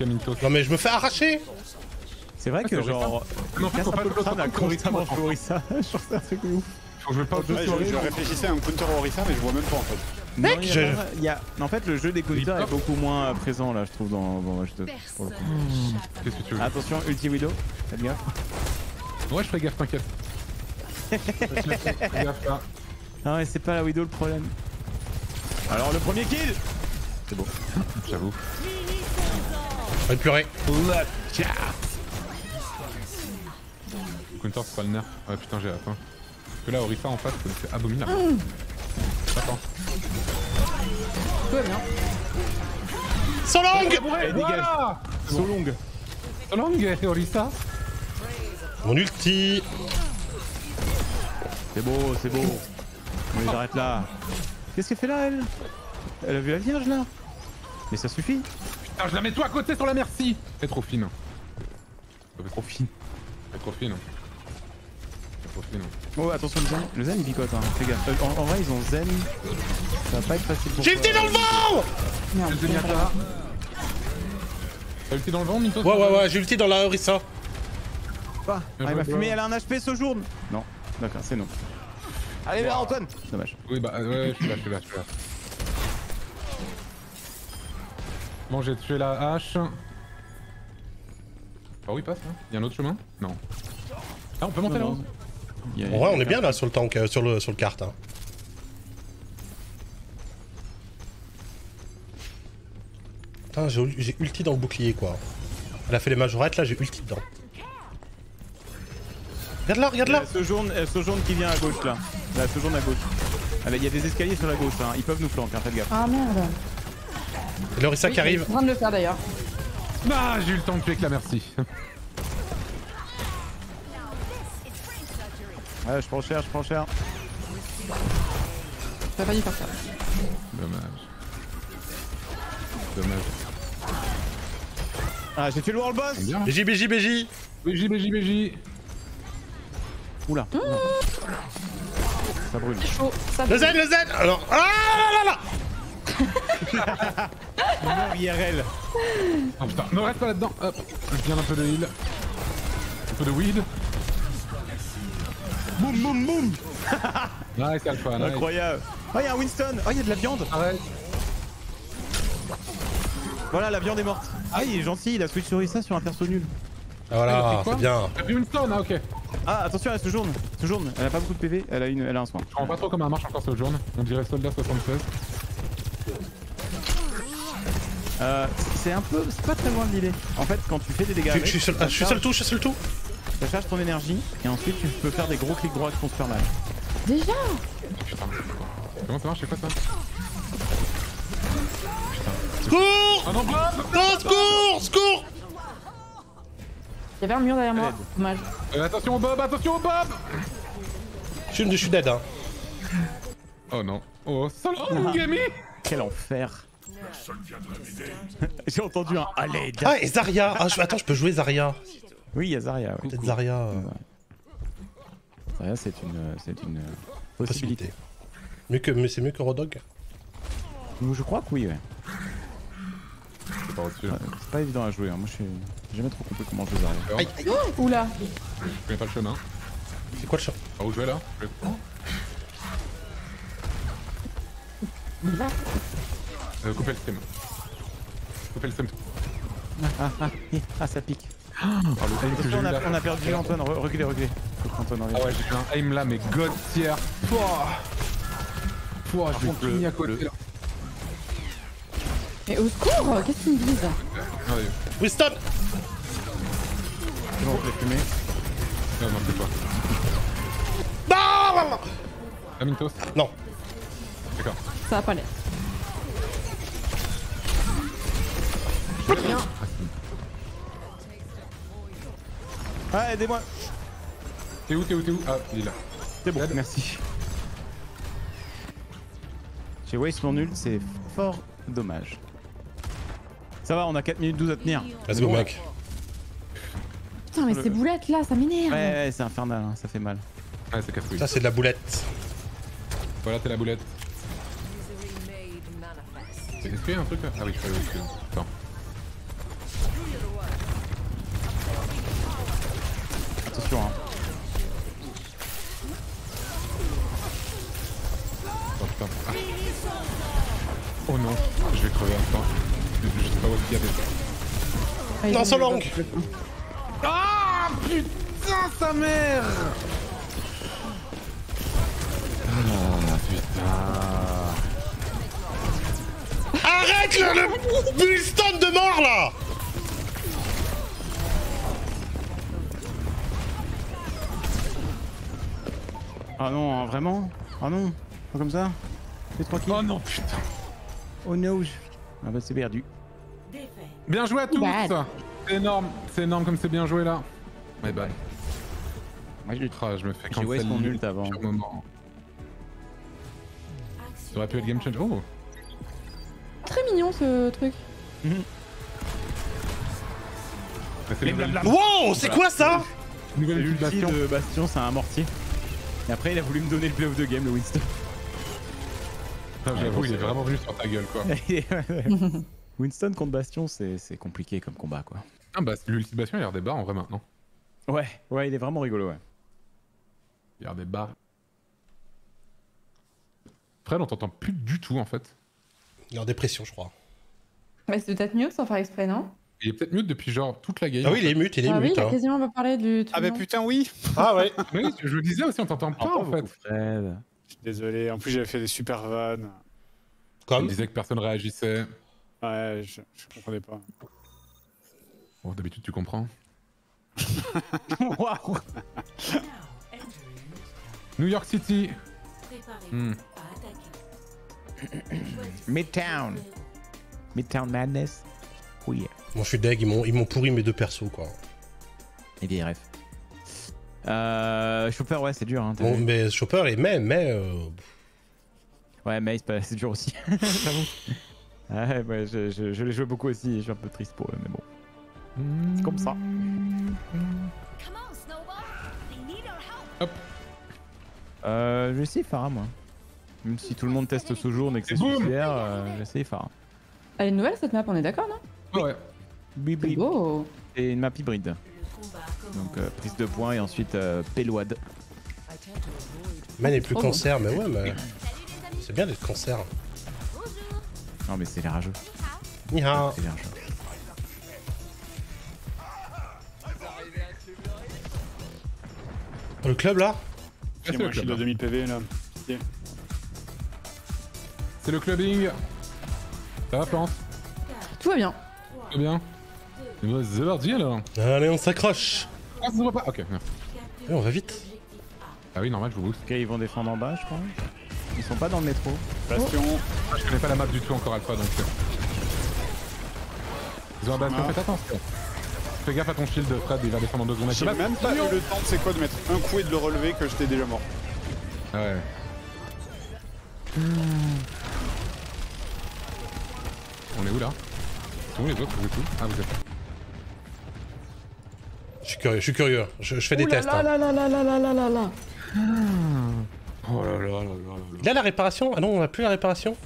Ok, Mintos. Non mais je me fais arracher C'est vrai Ah, que, genre. Non, en fait, Casse faut un pas peu le crâne à constamment. Corissa. (laughs) Je trouve ça un truc de ouf. Faut que je de je, je réfléchissais à un counter Orisa mais je vois même pas en fait. Non, Mec, il y a je- y a... En fait, le jeu des counters est beaucoup moins présent là, je trouve, dans, dans Watch Dogs. coup. Qu'est-ce que tu veux Attention, Ulti Widow, faites gaffe. Ouais, je ferai gaffe, t'inquiète. (laughs) Fais gaffe, là. Ah ouais, c'est pas la Widow le problème. Alors, le premier kill C'est bon. (laughs) J'avoue. Je vais pleurer. Counter c'est pas le nerf. Ouais putain j'ai atteint. Parce que là Orisa en face c'est abominable. Attends. Tout va bien. Solong Allez, dégage. So long. Long Mon ulti C'est beau, c'est beau. On les arrête là. Qu'est-ce qu'elle fait là, elle? Elle a vu la vierge là? Mais ça suffit. Putain je la mets toi à côté sur la merci Elle est trop fine. Elle est trop fine. Elle est trop fine. Fine. Oh, attention, le zen. Le zen il picote, hein. Fais gaffe. Euh, En, en vrai, ils ont zen. Ça va pas être facile pour J'ai ulti dans le vent Merde. T'as ulti dans le vent Mintos Ouais, ouais, ouais, j'ai ulti dans la Orisa. Ah, elle m'a fumé, elle a un HP Sojourn Non, d'accord, c'est non. Allez là, Antoine Dommage. Oui bah ouais, ouais je suis là, je suis là, je suis là. Bon j'ai tué la hache. Par où il passe là? Il y a un autre chemin? Non. Ah on peut monter là-haut. Il y a- En vrai, on est bien là sur le tank, euh, sur le, sur le kart. Hein. Putain, j'ai ul- j'ai ulti dans le bouclier quoi. Elle a fait les majorettes, là j'ai ulti dedans. Regarde là, regarde là Il y a Sojourn, euh, Sojourn qui vient à gauche là. Là, Sojourn à gauche. Ah, bah, Il y a des escaliers sur la gauche, hein. ils peuvent nous flanquer, hein, faites gaffe. Ah merde. Et l'Orisa qui arrive. Je suis en train de le faire d'ailleurs. Ah j'ai eu le temps de tuer avec la merci. (laughs) Ouais, je prends cher, je prends cher. T'as pas dû faire ça. Dommage. Dommage. Ah, j'ai tué le world boss Bien. BJ, BJ, BJ BJ, BJ, BJ. Oula. Ça brûle. Chaud. Ça Le zen, le zen Alors, ah là là là Non, IRL. Oh putain, ne reste pas là-dedans. Hop, je viens un peu de heal. Un peu de weed. Boum, boum, boum (laughs) Nice alpha, nice. Incroyable. Oh, il y a un Winston Oh, il y a de la viande Arrête. Voilà, la viande est morte. Ah, il est gentil, il a switch sur ça sur un perso nul. Ah, Voilà, Ah, c'est bien. T'as pris une stone, ah ok. Je Ah, attention, elle se journe. Se journe. Elle a pas beaucoup de PV, elle a, une, elle a un soin. comprends pas trop comment elle marche encore cette journée. On dirait soldat 76. Euh, c'est un peu. C'est pas très loin de l'idée. En fait, quand tu fais des dégâts, Je, avec, je suis seul, je suis seul tout, je suis seul tout. Ça charge ton énergie et ensuite tu peux faire des gros clics droits qui font super mal. Déjà Putain. Comment ça marche, c'est quoi ça Secours Ah non, Bob Non, secours Secours Il y avait un mur derrière moi. Dommage. Euh, Attention au Bob, attention au Bob je suis, je suis dead, hein. Oh non. Oh, solo Gammy Quel enfer J'ai entendu un allez. Ah, et Zarya ah, je- Attends, je peux jouer Zarya. Oui, il y a Zarya. oui. Peut-être Zarya. euh, Zarya, c'est une, c'est une euh, possibilité. possibilité. Mieux que, mais c'est mieux que Rodog Je crois que oui. Ouais. C'est pas au-dessus. Ouais, C'est pas évident à jouer. hein. Moi, je suis j'ai jamais trop compris comment jouer Zarya. Aïe, aïe. Oula. Je connais pas le chemin. C'est quoi le chat Par où je vais là? Je vais- Euh, couper le stream. Couper le stream. Ah, ah, hi, ah, ça pique. Oh, le que eu on, a, là. on a perdu Antoine. Re- reculez, reculez. Antoine. Ah ouais, j'ai fait un aim là, mais god tier. Pouah Pouah, je contre, l'ai mis à côté là. Mais au secours Qu'est-ce qu'ils me disent Ah. Winston C'est bon, je l'ai fumé. Non, non, c'est toi. Non Ah, Mintos Non. D'accord. Ça a pas l'air. Ah, aidez-moi. T'es où, t'es où, t'es où? Ah, il est là. C'est bon, Dead. merci. J'ai waste mon nul, c'est fort dommage. Ça va, on a 4 minutes 12 à tenir. Let's go, mec. Putain, mais ces boulettes là, ça m'énerve. Ouais, ouais, c'est infernal, hein, ça fait mal. Ouais, c'est casse-couille. Ça, c'est de la boulette. Voilà, t'es la boulette. Y a un truc là? Ah oui, je fais le Attends. Ah, long Ah putain sa mère Ah putain. Arrête le, le Winston de mort, là Ah non, hein, vraiment? Ah non Pas comme ça? Fais tranquille. Oh non, putain. Oh no je- Ah bah c'est perdu. Bien joué à tous Bad. C'est énorme, c'est énorme comme c'est bien joué là. My bad. Moi j'ai Ah, je me fais J'ai waste cancel mon ult avant. moment. Ça aurait pu être game changer. Oh Très mignon ce truc. Bah, c'est une nouvelle, Wow, c'est quoi ça? Nouvelle l'ulti Bastion. de Bastion, c'est un mortier. Et après il a voulu me donner le play of the game, le Winston. Ah, J'avoue, il est vraiment venu sur ta gueule quoi. (laughs) (laughs) Winston contre Bastion, c'est c'est compliqué comme combat quoi. Ah bah l'ulti de Bastion il a l'air des barres en vrai maintenant. Ouais, ouais, il est vraiment rigolo, ouais. Il a l'air des barres. Fred, on t'entend plus du tout en fait. Il est en dépression, je crois. Ouais, c'est peut-être mieux sans faire exprès, non? Il est peut-être mute depuis genre toute la game. Ah oui, il est mute, il est Ah oui, mute. il a hein. quasiment pas parlé du. Ah bah putain, oui Ah ouais. (laughs) Mais oui, je le disais aussi, on t'entend pas en fait. Fred. Je suis désolé, en plus j'avais fait des super vannes. On Comme disait que personne réagissait. Ouais, je, je comprenais pas. Bon, d'habitude tu comprends. (laughs) Waouh. New York City. Hmm. (coughs) Midtown. Midtown Madness. Oui. Moi, je suis deg, ils m'ont ils m'ont pourri mes deux persos, quoi. Et bien ref. Euh. Chopper, ouais, c'est dur, hein. Bon, mais Chopper, et mais, mais. euh, Ouais, mais c'est dur aussi. (laughs) J'avoue. Ouais, ouais, je, je, je l'ai joué beaucoup aussi je suis un peu triste pour eux, mais bon. Comme ça. Euh, je vais essayer Farah, moi. Même si tout le monde teste Sojourn et que c'est super, euh, je vais essayer Farah. Elle est nouvelle cette map, on est d'accord, non? Ouais. Bip, C'est une map hybride. Donc euh, prise de points et ensuite euh, péloade. Man est plus Oh. cancer, mais ouais, mais. C'est bien d'être cancer. Non mais c'est les rageux. Ni hao. C'est les rageux. Le club là le moi de demi PV là. C'est le clubbing. Ça va, Florence Tout va bien. Très bien. Eh ben, C'est parti alors. Allez, on s'accroche Ah, ça se voit pas. Ok. Eh, On va vite. Ah oui, normal, je vous booste. Ok, ils vont défendre en bas, je pense. Ils sont pas dans le métro. Bastion, Ah, je connais pas la map du tout encore Alpha donc. euh. Ils ont un bastion, faites attention fais gaffe à ton shield, Fred, il va descendre en deux secondes. J'ai même pas eu le temps de c'est quoi de mettre un coup et de le relever que j'étais déjà mort. Ouais. On est où là Sont où les autres du coup Ah vous êtes là. Je suis curieux, je suis curieux, je, fais des là tests. Là, là, là, là, là, là, là, là. Oh là là là là là. Là la réparation Ah non, on a plus la réparation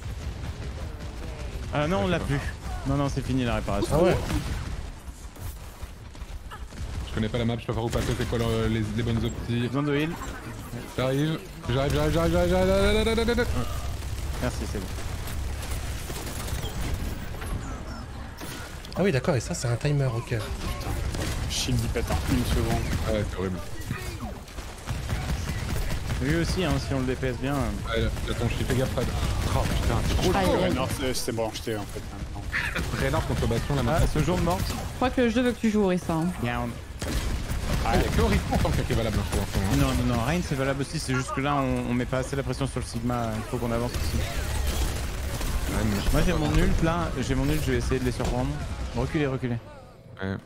Ah non, on l'a plus. Non, non, c'est fini la réparation. Je connais pas la map, je pas par où passer, c'est quoi le- les, les bonnes optis. Besoin de heal. J'arrive, j'arrive, j'arrive, j'arrive, j'arrive, j'arrive, j'arrive, j'arrive. Merci, c'est bon. Ah oui, d'accord, et ça, c'est un timer, ok. Shield il pète en une seconde. Ah ouais, c'est horrible. Lui aussi, hein, si on le DPS bien. euh, Ouais, là, ton shield, fais gaffe, Fred. Oh putain, c'est trop chaud. non, c'est- branché en fait. maintenant. Large contre Bastion là Ah, maintenant. ce jour de mort. Je crois que le jeu veut que tu joues Orissa. hein. Ah, y'a que Horizon en tant que est valable, je. Non, non, non, Rain c'est valable aussi, c'est juste que là on, on met pas assez la pression sur le Sigma, il faut qu'on avance aussi. Ouais, mais je Moi j'ai mon ult là, j'ai mon ult, je vais essayer de les surprendre. Reculez, reculez. Ouais.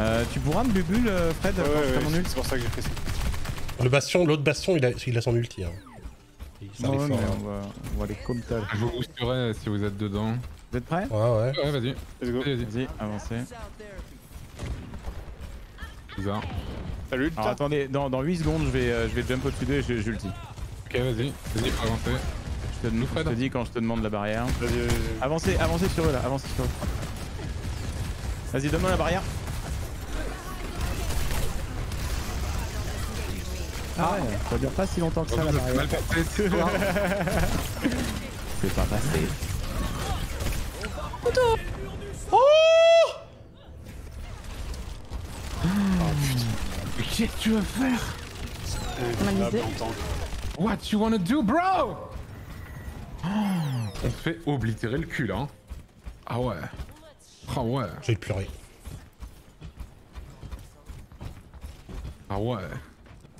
Euh, tu pourras me bubule, euh, Fred, Ouais, quand ouais, mon ult c'est pour ça que j'ai fait ça. Le bastion, l'autre bastion, il a, il a son ulti. Hein. Il- Non, mais hein. on va, on va les comme ça. Je vous boosterai si vous êtes dedans. Vous êtes prêts? Ouais, ouais. Ouais, vas-y. Let's go. Vas-y, avancez. Bizarre. Salut, Alors attendez, dans, dans 8 secondes je vais, euh, je vais jump au-dessus d'eux et je, je ulti. Ok, vas-y. Vas-y, faut avancer. Je te, Nous, je Fred. te dis quand je te demande la barrière. Vas-y. Avancez, avancez sur eux là, avancez sur eux. Vas-y, donne-moi la barrière. Ah ouais, ça dure pas si longtemps que ça la barrière. (laughs) C'est pas passé. Mais Qu'est-ce que tu veux faire What you wanna do, bro? Oh, On se fait oblitérer le cul, là. hein. Ah ouais. Ah ouais. J'ai pleurer. Ah ouais.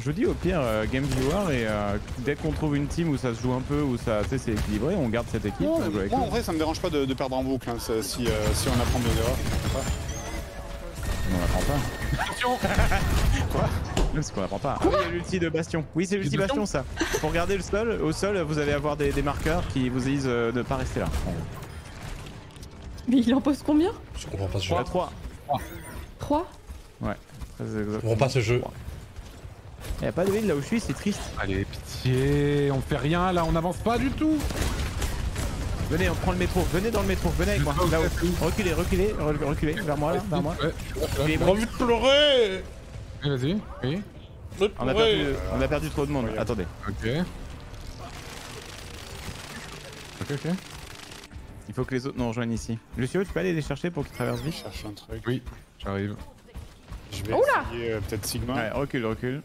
Je dis au pire euh, Game Viewer et euh, dès qu'on trouve une team où ça se joue un peu, où ça c'est équilibré, on garde cette équipe. Non, moi, en vrai ça me dérange pas de, perdre en boucle hein, si, euh, si, on apprend de nos erreurs. On apprend pas. Bastion (laughs) Quoi? C'est qu'on apprend pas. Ah oui, il y a l'ulti de Bastion. Oui c'est l'ulti Bastion ça. Pour garder le sol, au sol vous allez avoir des, marqueurs qui vous disent euh, de pas rester là. Mais il en pose combien? Je comprends pas ce jeu. 3. 3. 3 Ouais. Très exactement. Je comprends pas ce jeu. Y'a pas de ville là où je suis, c'est triste. Allez, pitié, on fait rien là, on avance pas du tout. Venez, on prend le métro, venez dans le métro, venez avec moi. Là où... Reculez, reculez, reculez, vers moi là, vers moi. Ouais, J'ai envie de pleurer Vas-y, oui. On a, perdu, on a perdu trop de monde, attendez. Ok. Ok, ok. Il faut que les autres nous rejoignent ici. Lucio, tu peux aller les chercher pour qu'ils traversent vite Je cherche un truc. Oui, j'arrive. Je vais Oula euh, peut-être Sigma. Ouais, recule, recule.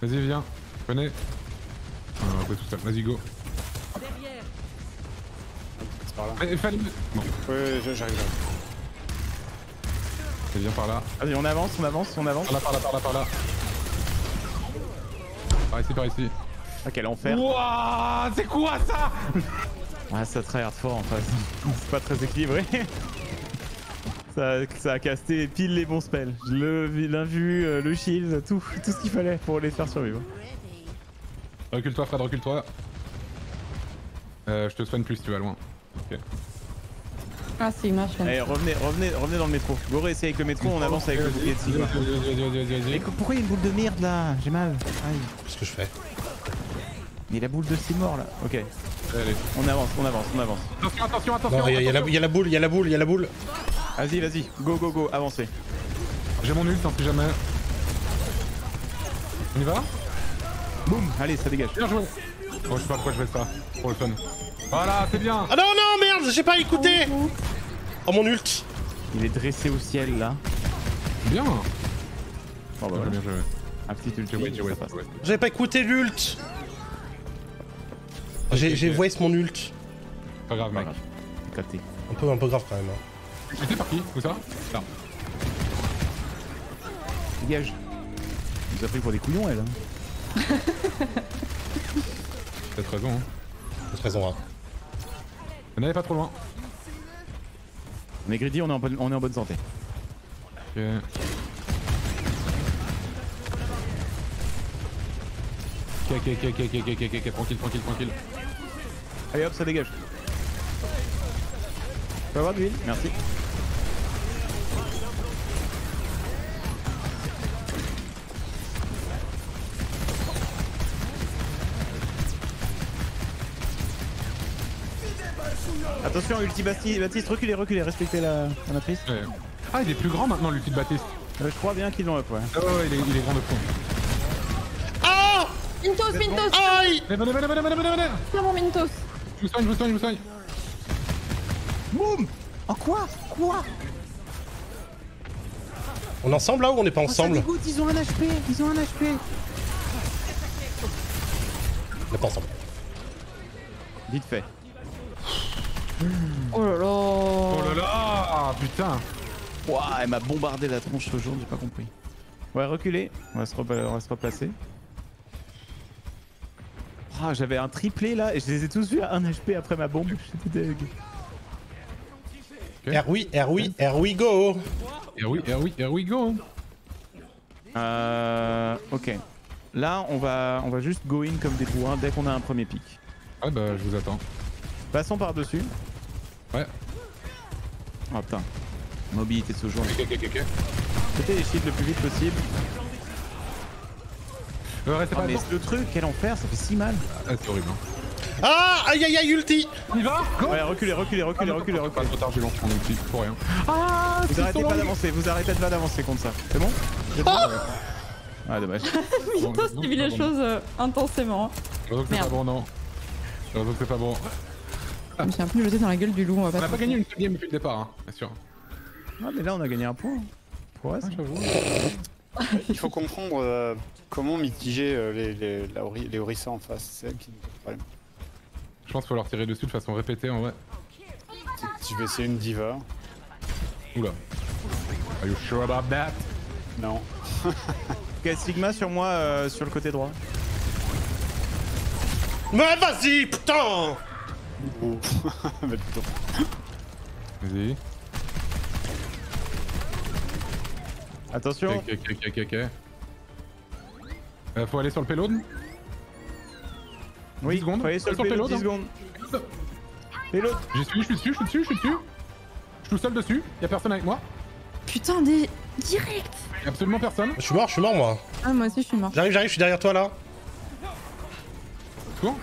Vas-y, viens, venez. Ah, peu tout seul, vas-y, go. C'est par là. Fallait- Bon, Ouais, ouais, j'arrive. j'arrive. et viens par là. Vas-y, on avance, on avance, on avance. Par là, par là, par là, par là. Par ici, par ici. Ah, quel enfer. Wouah, c'est quoi ça? Ah, ça tryhard fort en face. C'est pas très équilibré. (laughs) ça, ça a casté pile les bons spells. Le l'invu, euh, le shield, tout, tout ce qu'il fallait pour les faire survivre. Recule-toi, Fred, recule-toi. Euh, je te soigne plus si tu vas loin. Ok. Ah, c'est une marche. Allez, revenez, revenez, revenez dans le métro. Go réessayer avec le métro, on avance avec le bouclier de Sigma. Vas-y, vas-y, vas-y, vas-y, vas-y. Mais pourquoi il y a une boule de merde là? J'ai mal. Aïe. Qu'est-ce que je fais? Mais la boule de Seymour là. Ok, Allez. on avance, on avance, on avance. Attention, attention, attention. Non, il y, y a la- attention. il y a la boule, il y a la boule, il y a la boule. Vas-y, vas-y, go, go, go, avancez. J'ai mon ult, hein, si jamais. On y va Boum, allez, ça dégage. Bien joué. Oh, je sais pas pourquoi je fais ça. Pour le fun. Voilà, c'est bien. Ah non, non, merde, j'ai pas écouté Oh mon ult Il est dressé au ciel là. Bien. Bon bah Bien, voilà, bien joué. un petit wait. J'avais pas écouté l'ult J'ai voice mon ult. Pas grave, mec. Capté. Un peu, un peu grave quand même. hein. J'étais par qui Où ça Là. Dégage. Il nous a pris pour des couillons elle. hein. (laughs) Peut-être raison, hein. T'as raison, hein. On n'allait pas trop loin. On est greedy, on est en bonne, on est en bonne santé. Ok, ok, ok, ok, ok, ok, ok, tranquille, tranquille, tranquille. Allez hop, ça dégage. Tu peux avoir de l'huile Merci. Attention, ulti Basti- Baptiste, reculez, reculez, respectez la, la matrice. Ouais. Ah, il est plus grand maintenant, l'ulti de Baptiste. Euh, je crois bien qu'ils l'ont up, ouais. Ouais, ouais, il est, il est grand de fond. Ah Mintos, Mintos Aïe Venez, venez, venez, venez, venez, venez, Mintos Je vous soigne, je vous soigne, je vous soigne. Boum Oh quoi Quoi On est ensemble là ou on est pas ensemble dégoûte, ils ont un HP, ils ont un HP. On est pas ensemble. Vite fait. Oh là là Oh là là Ah, putain Ouah, elle m'a bombardé la tronche ce jour, j'ai pas compris. Ouais, reculez, on va se, repa- on va se replacer. Ah, j'avais un triplé là et je les ai tous vus à 1 HP après ma bombe. J'étais deg. R oui, R oui, R oui, go Here we, here we, here we go Euh. Ok. Là, on va, on va juste go in comme des bourrins dès qu'on a un premier pic. Ouais, bah, je vous attends. Passons par-dessus. Ouais. Oh putain. Mobilité de ce jour. Ok, ok, ok, ok. Mettez les shields le plus vite possible. Euh, restez Ah, pas mais le truc, quel enfer, ça fait si mal. Ah, c'est horrible. Hein. Ah Aïe aïe aïe, ulti On y va Go Ouais, reculez, reculez, reculez, reculez, Pas reculez. trop tard, j'ai lancé mon ulti, pour rien. Ah, Vous arrêtez pas d'avancer, vous arrêtez pas d'avancer contre ça. C'est bon bon Ah, dommage. Mintos qui vit les choses euh, intensément. hein. Heureusement que c'est Merde. pas bon, non. Heureusement que c'est pas bon. Je me suis un peu jeté dans la gueule du loup, on va On pas a pas gagné une game depuis le départ, hein, bien sûr. Ah, mais là, on a gagné un point. Pour Ah, ça. j'avoue. Il faut comprendre euh, comment mitiger euh, les, les, la Ori- les Orisa en face. C'est elle qui nous pose problème. Je pense qu'il faut leur tirer dessus de façon répétée en vrai. Je vais essayer une diva. Oula. Are you sure about that? Non. (laughs) Ok, Sigma sur moi, euh, sur le côté droit. Mais vas-y, putain. (laughs) Vas-y. Attention. Ok, ok, ok, ok, ok. Euh, faut aller sur le payload Oui, 10 secondes. faut aller sur le Sur le payload, 10 payload, secondes. Payload. J'y suis, je suis dessus, je suis dessus, je suis dessus. Je suis tout seul dessus, y'a personne avec moi. Putain, des. Direct Y'a absolument personne. Je suis mort, je suis mort moi. Ah, moi aussi, je suis mort. J'arrive, j'arrive, je suis derrière toi là. Cours.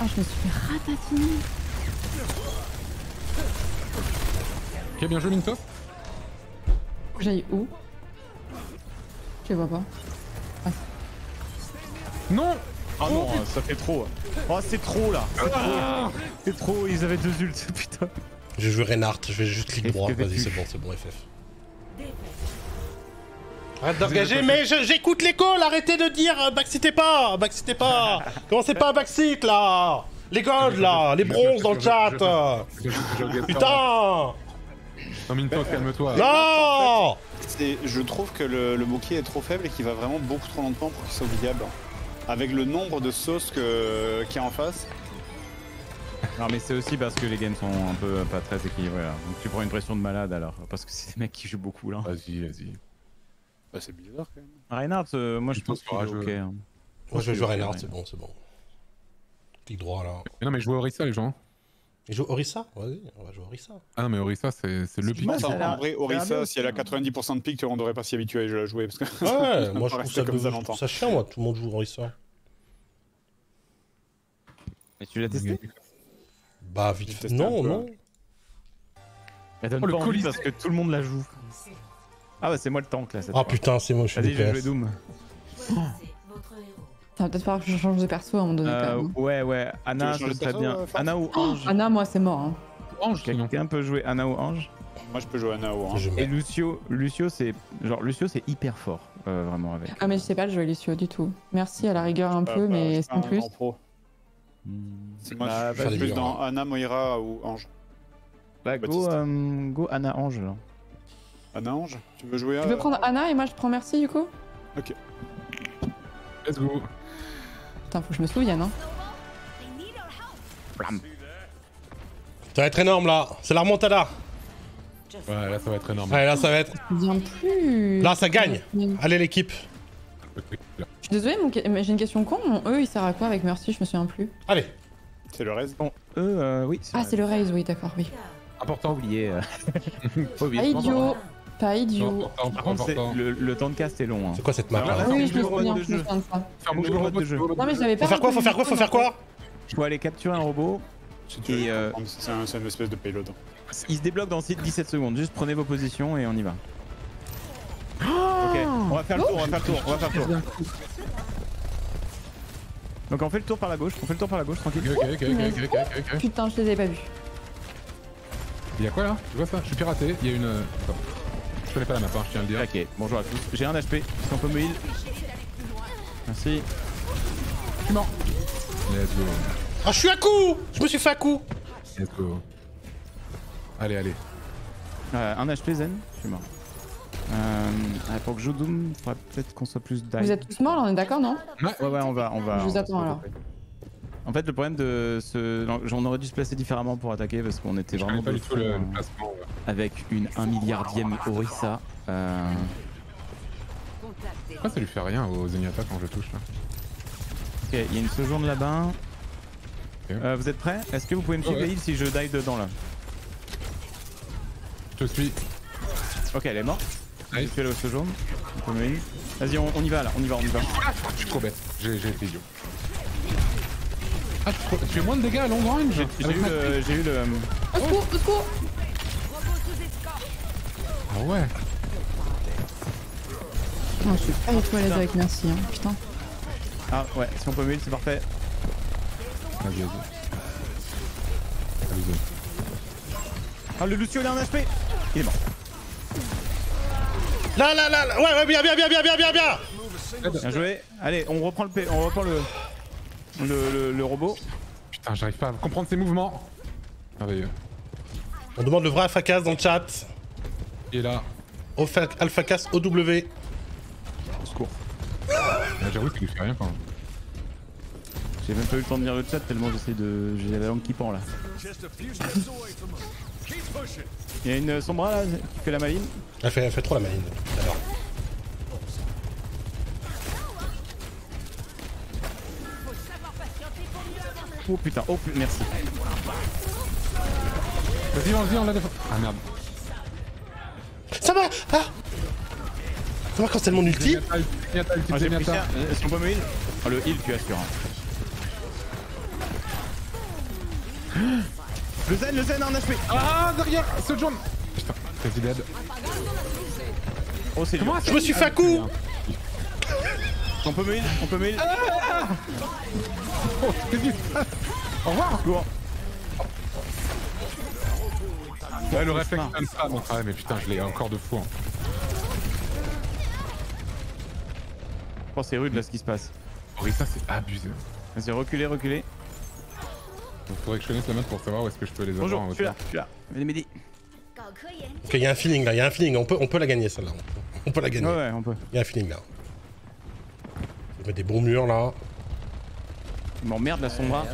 Ah, je me suis fait ratatiner. Ok, bien joué, Minto. Faut que J'aille où Je les vois pas. Non Ah non, ça fait trop. Oh, c'est trop là. C'est trop. C'est trop, ils avaient deux ults, putain. Je vais jouer Reinhardt, je vais juste clic droit. Vas-y, c'est bon, c'est bon, FF. Arrête d'engager, mais j'écoute les calls, arrêtez de dire euh, backseatez pas, backseatez pas Commencez pas à backseat là Les golds là, les bronzes dans le chat Putain Non, Minto, calme-toi. Non C'est- Je trouve que le, le bouquet est trop faible et qu'il va vraiment beaucoup trop lentement pour qu'il soit viable. Avec le nombre de sauces que- qu'il y a en face. Non, mais c'est aussi parce que les games sont un peu pas très équilibrés là. Donc tu prends une pression de malade alors. Parce que c'est des mecs qui jouent beaucoup là. Vas-y, vas-y. Bah, c'est bizarre quand même. Reinhardt, euh, moi je Plutôt pense qu'il courageux. est ok. hein. Moi je vais jouer Reinhardt, c'est bon, c'est bon. Clic droit là. Mais non, mais je joue Orisa, les gens. Et joue Orisa Vas-y, on va jouer Orisa. Ah mais Orisa, c'est c'est le pic. En vrai, Orisa, si elle a hein. 90% de pique, on devrait pas s'y habituer à la jouer. Parce que Ouais, (laughs) moi je trouve ça, comme ça je trouve ça chiant, moi, tout le monde joue Orisa. Et tu l'as testé Bah vite fait. Non, non. Elle donne Oh, le pas envie parce que tout le monde la joue. Ah bah c'est moi le tank là cette Ah fois. putain, c'est moi, je suis Vas-y, je vais jouer. Doom. Ça va peut-être falloir que je change de perso à un moment donné. Euh, quand même. ouais, ouais, Anna, de serait perso, bien. euh, Anna ou Ange Anna, moi, c'est mort. Hein. Ange. Quelqu'un peut jouer Anna ou Ange moi je peux jouer Anna ou Je Et. Lucio, Lucio c'est genre Lucio c'est hyper fort euh, vraiment avec. Ah, mais je sais pas le jouer Lucio du tout. Merci à la rigueur un peu, mais sans plus. Moi, Bah, je suis plus dans Anna, Moira ou Ange. Bah, go, euh, go Anna Ange là. Anna Ange Tu veux jouer Tu veux prendre Anna et moi je prends Merci du coup? Let's go. Putain, faut que je me souvienne. Hein. Ça va être énorme là, c'est la remontada. Ouais, là, ça va être énorme. Allez, là ça va être. Je souviens plus. Là ça gagne. Je Allez l'équipe. (laughs) suis désolée, mon... mais j'ai une question con. Mon E il sert à quoi avec Merci Je me souviens plus. Allez. C'est le reste Bon, eux, euh, oui. Ah, c'est le raise, oui, d'accord, oui. Important. oublié. euh. Pas oublié. Pas idiot. Par contre, c'est- le, le temps de cast est long. Hein. C'est quoi cette map Ah, là là, Oui, c'est je me le souviens, mode je de me jeu. souviens de ça. Faire bouger le le mode robot, de jeu. le robot. Non, mais je l'avais pas. Faut faire quoi Faut faire quoi Faut faire quoi Je dois aller capturer un robot. Et, euh, C'est un- c'est une espèce de payload. Il se débloque dans 17 secondes. Juste prenez vos positions et on y va. ok, on va faire le tour, on va faire le tour, on va faire le tour. Donc on fait le tour par la gauche, on fait le tour par la gauche, tranquille. Ok, ok, ok, ok, ok, ok, ok. Putain, je les avais pas vus. Il y a quoi là? Tu vois ça Je suis piraté. Il y a une. euh, Attends. Je connais pas la map, hein, je tiens à le dire. Ok, bonjour à tous. J'ai un HP, est-ce qu'on peut me heal Merci. Je suis mort. Let's go. Ah je suis à coup Je me suis fait à coup Let's go. Allez, allez. Euh, un HP Zen, je suis mort. Euh, ah, pour que je Doom, il faudrait peut-être qu'on soit plus die. Vous êtes tous morts là, on est d'accord, non Ouais, ouais, on va. On va Je vous on attends, alors. En fait, le problème de ce. On aurait dû se placer différemment pour attaquer parce qu'on était vraiment pas du tout le, placement. ouais. avec une 1 milliardième Orisa. Euh... Pourquoi ça lui fait rien aux Zenyatta quand je touche là Ok, il y a une sojourne là-bas. Euh, vous êtes prêts? Est-ce que vous pouvez me suivre Ouais. les heals si je dive dedans là? Je te suis. Ok, elle est morte. Je suis allé au heal. Vas-y, on, on y va là, on y va, on y va. Je suis trop bête. J'ai j'ai été idiot. Ah, tu fais moins de dégâts à long range J'ai eu ma- le. J'ai eu le. Au secours, au secours Ah ouais. Non, je suis pas du tout à l'aise avec Merci, hein. Putain. Ah ouais, si on peut me heal, c'est parfait. Vas-y, vas-y. Allez-y. Ah, le Lucio il a un HP Il est mort. Là là là là Ouais ouais bien bien bien bien bien bien bien Bien joué. Allez, on reprend le, P- on reprend le, le, le, le robot. Putain, j'arrive pas à comprendre ses mouvements. Merveilleux. On demande le vrai Alphacas dans le chat. Il est là. Alpha- Alphacas OW. Au secours. Ah, J'avoue que tu lui fais rien quand même. J'ai même pas eu le temps de lire le chat tellement j'essaie de. J'ai la langue qui pend là. (laughs) Il y a une sombra là qui fait la maline. Elle fait, elle fait trop la maline. Alors. Oh putain, oh putain, merci. Vas-y, vas-y, on l'a défendu. Ah merde. Ça va Ah Ça va quand c'est mon ulti Ah, j'ai pris cher. Euh, Si on peut me heal Oh, le heal, tu assures. hein. (gasps) Le zen, le zen a un HP Ah, derrière Ce jaune Putain, quasi dead. Oh, c'est. Je me suis fait un coup On peut me heal On peut me heal Oh, se (laughs) passe Au revoir Lourd. Ouais, le réflexe comme ça, mon frère, mais putain, je l'ai encore de fou. Hein. Oh, c'est rude là ce qui se passe. Orisa, c'est abusé. Vas-y, reculez, reculez. Donc, faudrait que je connaisse la map pour savoir où est-ce que je peux les avoir Bonjour, en je suis là, je suis là. Venez m'aider. Ok, il y a un feeling là, il y a un feeling. On peut, on peut la gagner celle-là. On peut la gagner. Ouais, ouais, on peut. Il y a un feeling là. Je mets des bons murs là. Il m'emmerde la sombra.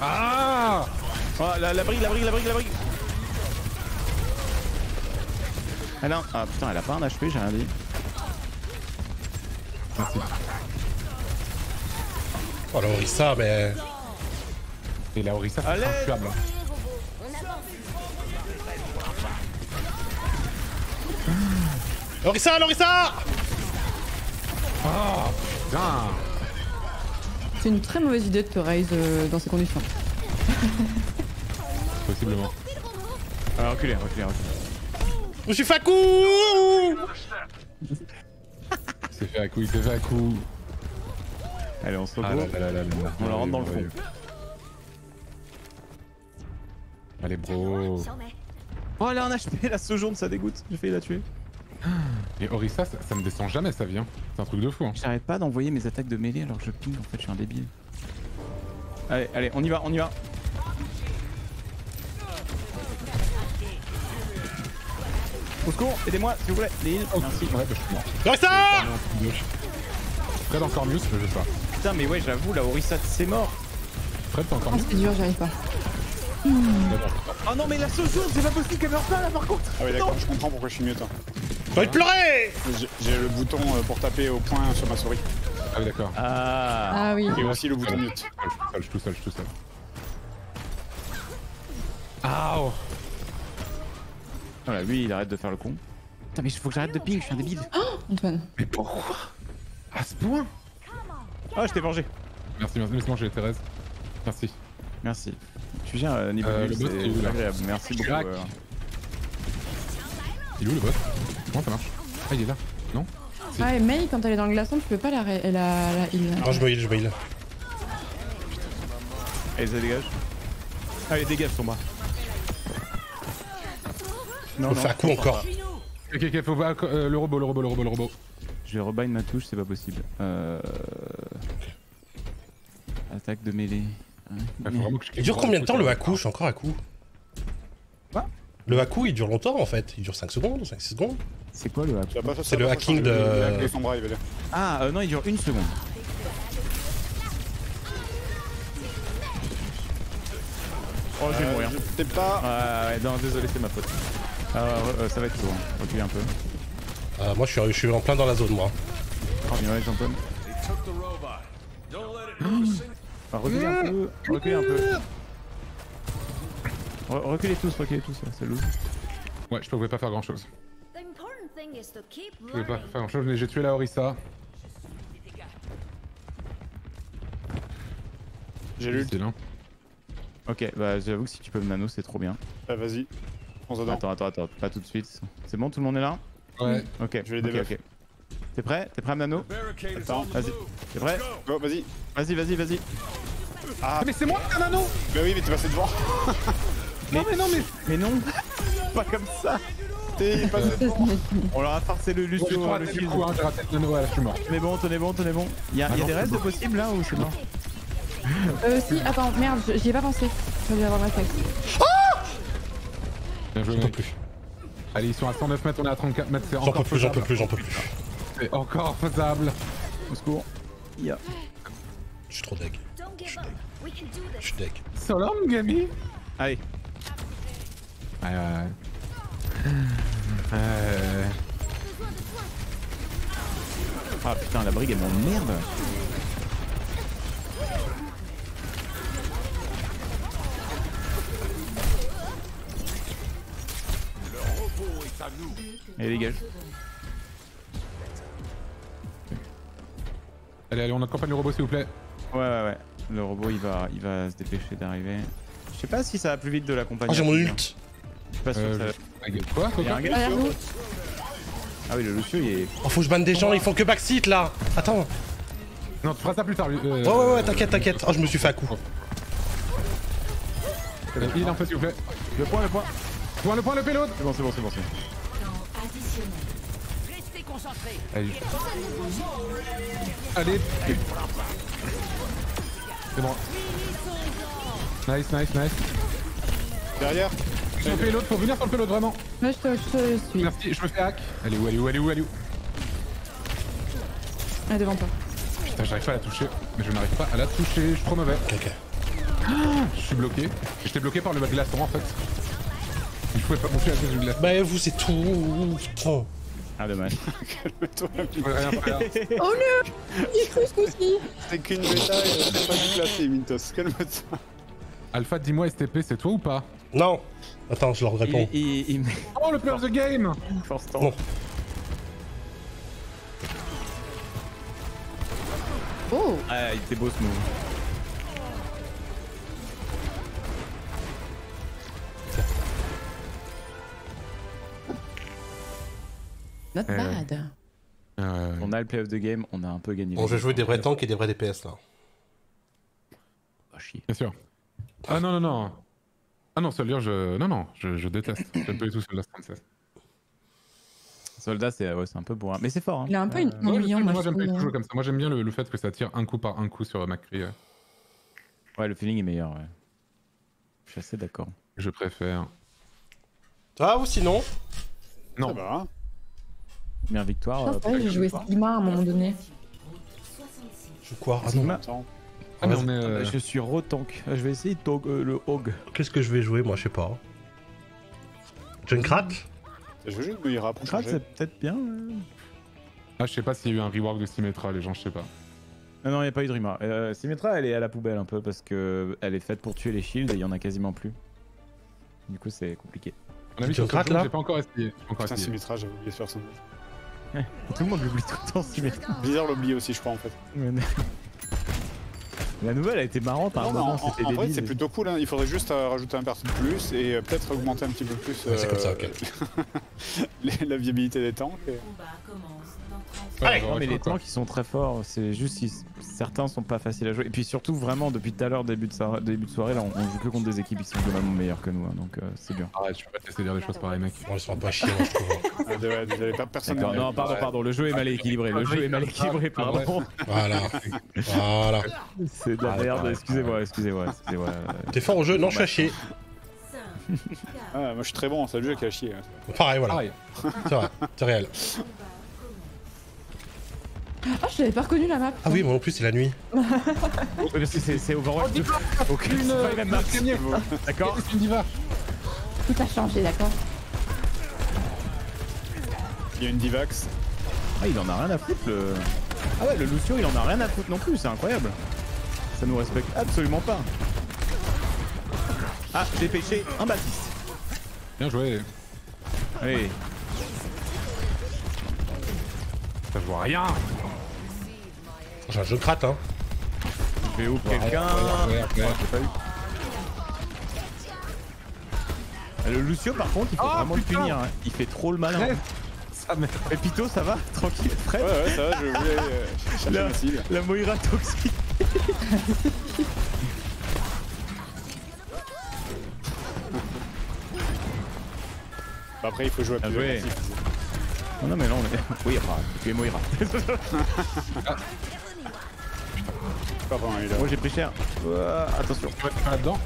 Ah Oh, la, la brigue, la brigue, la brigue, la brigue. Elle a un... Ah putain, elle a pas un HP, j'ai rien dit. Merci. Oh la Orisa, mais. Et la Orisa, c'est Allez intuable. Orisa, Putain C'est une très mauvaise idée de te raise euh, dans ces conditions. Possiblement. Ah, reculez, reculez, reculez. Je suis fait un coup Il s'est fait à coup, il s'est fait à coup. Allez, on se Ah repose. là là là là là. On la rentre dans le fond. Allez, bro. Oh, elle a un HP, la sojourne, ça dégoûte. J'ai failli la tuer. (gasps) Et Orisa, ça, ça me descend jamais, ça vient. C'est un truc de fou. Hein. J'arrête pas d'envoyer mes attaques de mêlée alors que je ping, en fait, je suis un débile. Allez, allez, on y va, on y va. Au secours, aidez-moi, s'il vous plaît. Les heals, merci. Ouais, bah, je suis mort. Orisa Fred encore mieux, mais je sais pas. Putain, mais ouais, j'avoue, la Orisa, c'est mort. Fred, t'es encore Oh, mieux c'est dur, j'arrive pas. Oh non, mais la sojourne, c'est pas possible qu'elle meure pas là par contre. Ah oui, d'accord, je comprends pourquoi je suis mieux, toi. De pleurer J'ai le bouton euh, pour taper au point sur ma souris. Ah oui, d'accord. Ah. Ah oui. Et aussi le bouton mute. Je suis tout seul, je suis tout seul, tout seul. Ah oh. Voilà, lui, il arrête de faire le con. Putain, mais faut que j'arrête de ping, je suis un débile. Antoine. Mais pourquoi? À ce point? Ah, je t'ai vengé. Merci, merci, laisse manger Thérèse. Merci. Merci. Tu viens euh, niveau Euh, le boss, est là? agréable. Merci beaucoup. Il est où le boss Comment ça marche Ah, il est là Non Ah, et May, quand elle est dans le glaçon, tu peux pas la. la, la, il- Non, je me heal, je me heal. Allez, ça dégage. Allez, dégage ton bras. Je Non, me non. fais un coup encore. Ok, ok, faut voir euh, le robot, le robot, le robot, le robot. Je vais rebind ma touche, c'est pas possible. Euh... Attaque de mêlée. Hein Il faut vraiment que je Il clique dure sur combien de temps le Haku Je suis encore à coup. Quoi Le Haku il dure longtemps en fait. Il dure 5 secondes, 5-6 secondes. C'est quoi le ça C'est le hacking de-. Ah, euh, non, il dure une seconde. Oh, je vais Euh, mourir. T'es pas. Ouais, ouais, non, désolé, c'est ma faute. Ah, ouais, euh, ça va être lourd. hein. Reculez un peu. Euh, moi je suis, je suis en plein dans la zone moi. Oh, bien, ouais, Jean-Paul. (gasps) Ah, reculez un peu. Reculez un peu. Re- reculez tous, reculez tous, là, c'est lourd. Ouais, je pouvais pas faire grand chose. Je pouvais pas faire grand chose, mais j'ai tué la Orisa. J'ai lu. Ok, bah j'avoue que si tu peux me nano, c'est trop bien. Ah, Vas-y. Dedans. Attends, attends, attends, pas tout de suite. C'est bon, tout le monde est là? Ouais. Ok, Je vais les ok, debuff. ok. T'es prêt? T'es prêt à me nano? Attends. Vas-y. T'es prêt? Go, vas-y. Vas-y, vas-y, vas-y. Ah, mais c'est moi qui anneau Bah oui, mais t'es passé devant. (laughs) Non, mais non, mais. Mais non Pas comme ça T'es. On leur a farcé le Lucio, trop le coup, hein, j'ai raté le anneau, ouais, je suis mort. Tenez bon, tenez bon, tenez bon. Y'a Ah y a non, des restes de bon. possibles là ou c'est mort Euh, si, attends, merde, je- j'y ai pas pensé. Je vais avoir le réflexe. Bien joué, J'en peux mec. plus. Allez, ils sont à 109 mètres, on est à 34 mètres, c'est J'en encore peux plus, j'en peux plus, j'en peux plus. C'est encore faisable. Au secours. Ya. Je suis trop deg. Je this. suis deg. So long, Gabi? Allez. Ouais, ouais, ouais. Euh... Ah putain, la brigue elle m'emmerde. Allez dégage. Allez, allez, on accompagne le robot, s'il vous plaît. Ouais ouais ouais. Le robot il va, il va se dépêcher d'arriver. Je sais pas si ça va plus vite de l'accompagner. Ah, j'ai mon ult. Je suis pas sûr Euh, que ça... Quoi, Il y a quoi, un gars. Ah oui le Lucio il est... Oh, faut que je banne des gens, ils font que backseat là. Attends. Non, tu feras ça plus tard. lui. Euh, Ouais, ouais, ouais, t'inquiète, t'inquiète. Oh, je me suis fait à coup. euh, Il en fait, s'il vous plaît. Le point, le point Point, le point, le payload. C'est bon, c'est bon, c'est bon, c'est bon. Allez. Allez. C'est bon. Nice, nice, nice. Derrière Faut venir sur le payload, vraiment. Moi, je te, je te suis. Merci, je me fais hack. Elle est où, elle est où, elle est où, elle est où Ah, devant toi. Putain, j'arrive pas à la toucher. Mais je n'arrive pas à la toucher, je suis trop mauvais. Ok, ok. Je suis bloqué. J'étais bloqué par le glaçon en fait. Je pouvais pas monter à cause du glaçon. Bah, vous, c'est tout. Putain. Ah dommage. (laughs) Calme-toi, rien faire. Oh non Il cru ce coup-ci c'est qu'une bêta et c'est pas du classé, Mintos. Calme-toi. Alpha, dis-moi, STP, c'est toi ou pas? Non. Attends, je leur réponds. il, il met (laughs) Oh, le player of the game. Non. Oh Ah, il était beau ce move. Not Euh, bad. euh, On a le play of the game, on a un peu gagné. Bon, je vais jouer des vrais tanks et des vrais DPS là. Ah, chier. Bien sûr. Ah non, non, non. Ah non, Soldier, je... Non, non, je, je déteste. J'aime pas du tout Soldier 36. Soldat, c'est ouais, c'est un peu bourrin. Mais c'est fort. Hein. Il est un peu Euh, Moi, ennuyant, moi, je j'aime pas comme ça. Moi, j'aime bien le, le fait que ça tire un coup par un coup sur McCree. euh. Ouais, le feeling est meilleur, ouais. Je suis assez d'accord. Je préfère. Ah, ou sinon? Non. Ça va. Première victoire. Euh, j'ai joué Sigma à un moment donné. Je quoi Ah non. Attends. Ah, mais on est. Euh, Je suis retank. Je vais essayer de tog- euh, le hog. Qu'est-ce que je vais jouer moi Je sais pas. Junkrat Je veux juste Moira pour Krat, changer. c'est peut-être bien. euh. Ah, je sais pas s'il y a eu un rework de Symmetra, les gens, je sais pas. Ah non, il n'y a pas eu de Rima. Euh, Symmetra, elle est à la poubelle un peu parce que elle est faite pour tuer les shields et il y en a quasiment plus. Du coup, c'est compliqué. On a mis jeu, là j'ai pas encore essayé. J'ai pas encore Putain, essayé. Symmetra, j'avais oublié de faire son. (laughs) Tout le monde l'oublie tout le temps, Symmetra. Blizzard l'oublie aussi, je crois, en fait. La nouvelle a été marrante mais en, moment, en- c'était en vrai, débile. c'est plutôt cool. Hein. Il faudrait juste euh, rajouter un perso de plus et euh, peut-être augmenter un petit peu plus Ouais, c'est comme ça, euh, (laughs) la viabilité des tanks. et- Allez, Non, mais les quoi. tanks ils sont très forts, c'est juste si certains sont pas faciles à jouer. Et puis surtout, vraiment, depuis tout à l'heure, début, de soirée- début de soirée, là, on, on joue que contre des équipes qui sont globalement meilleures que nous, hein, donc euh, c'est dur. Arrête, je peux pas te laisser dire des choses pareilles, mec. Bon, ils sont pas chier, moi je trouve. (laughs) Ah, de- ouais, désolé, pas personne. D'accord, n'a- non, pardon, pardon, le jeu est mal équilibré, le jeu est mal équilibré, pardon. Voilà. Voilà. C'est de la merde, excusez-moi, excusez-moi, excusez-moi. T'es fort au jeu Non, je suis à chier. (laughs) Ah, moi, je suis très bon, c'est le jeu qui a chier. hein. Pareil, voilà. Pareil. C'est vrai, c'est réel. Ah, je l'avais pas reconnu la map. Ah oui, moi non plus, c'est la nuit. Oui, parce que c'est c'est Overwatch 2. Ok, c'est pas la même map. D'accord C'est une diva. Tout a changé, d'accord Il y a une Divax. Ah, il en a rien à foutre le. Ah ouais, le Lucio, il en a rien à foutre non plus, c'est incroyable. Ça nous respecte absolument pas. Ah, j'ai pêché un Baptiste. Bien joué. Allez, Ça, je vois rien. J'ai un Junkrat, hein. je vais ouvrir quelqu'un. J'ai pas eu. Ah, Le Lucio, par contre, il faut Ah, vraiment le putain. punir. hein. Il fait trop le malin. Ça. Et Pito, ça va? (laughs) Tranquille, Fred? Ouais, ouais, ça va, je voulais euh, chercher cible. La Moira toxique. Après, il faut jouer à Bien plus. Non, non, mais non, mais... Oui, enfin, tu es Moira. (laughs) Pas vraiment, il est là. Moi, j'ai pris cher. Ouah, attention. Tu vas te faire là-dedans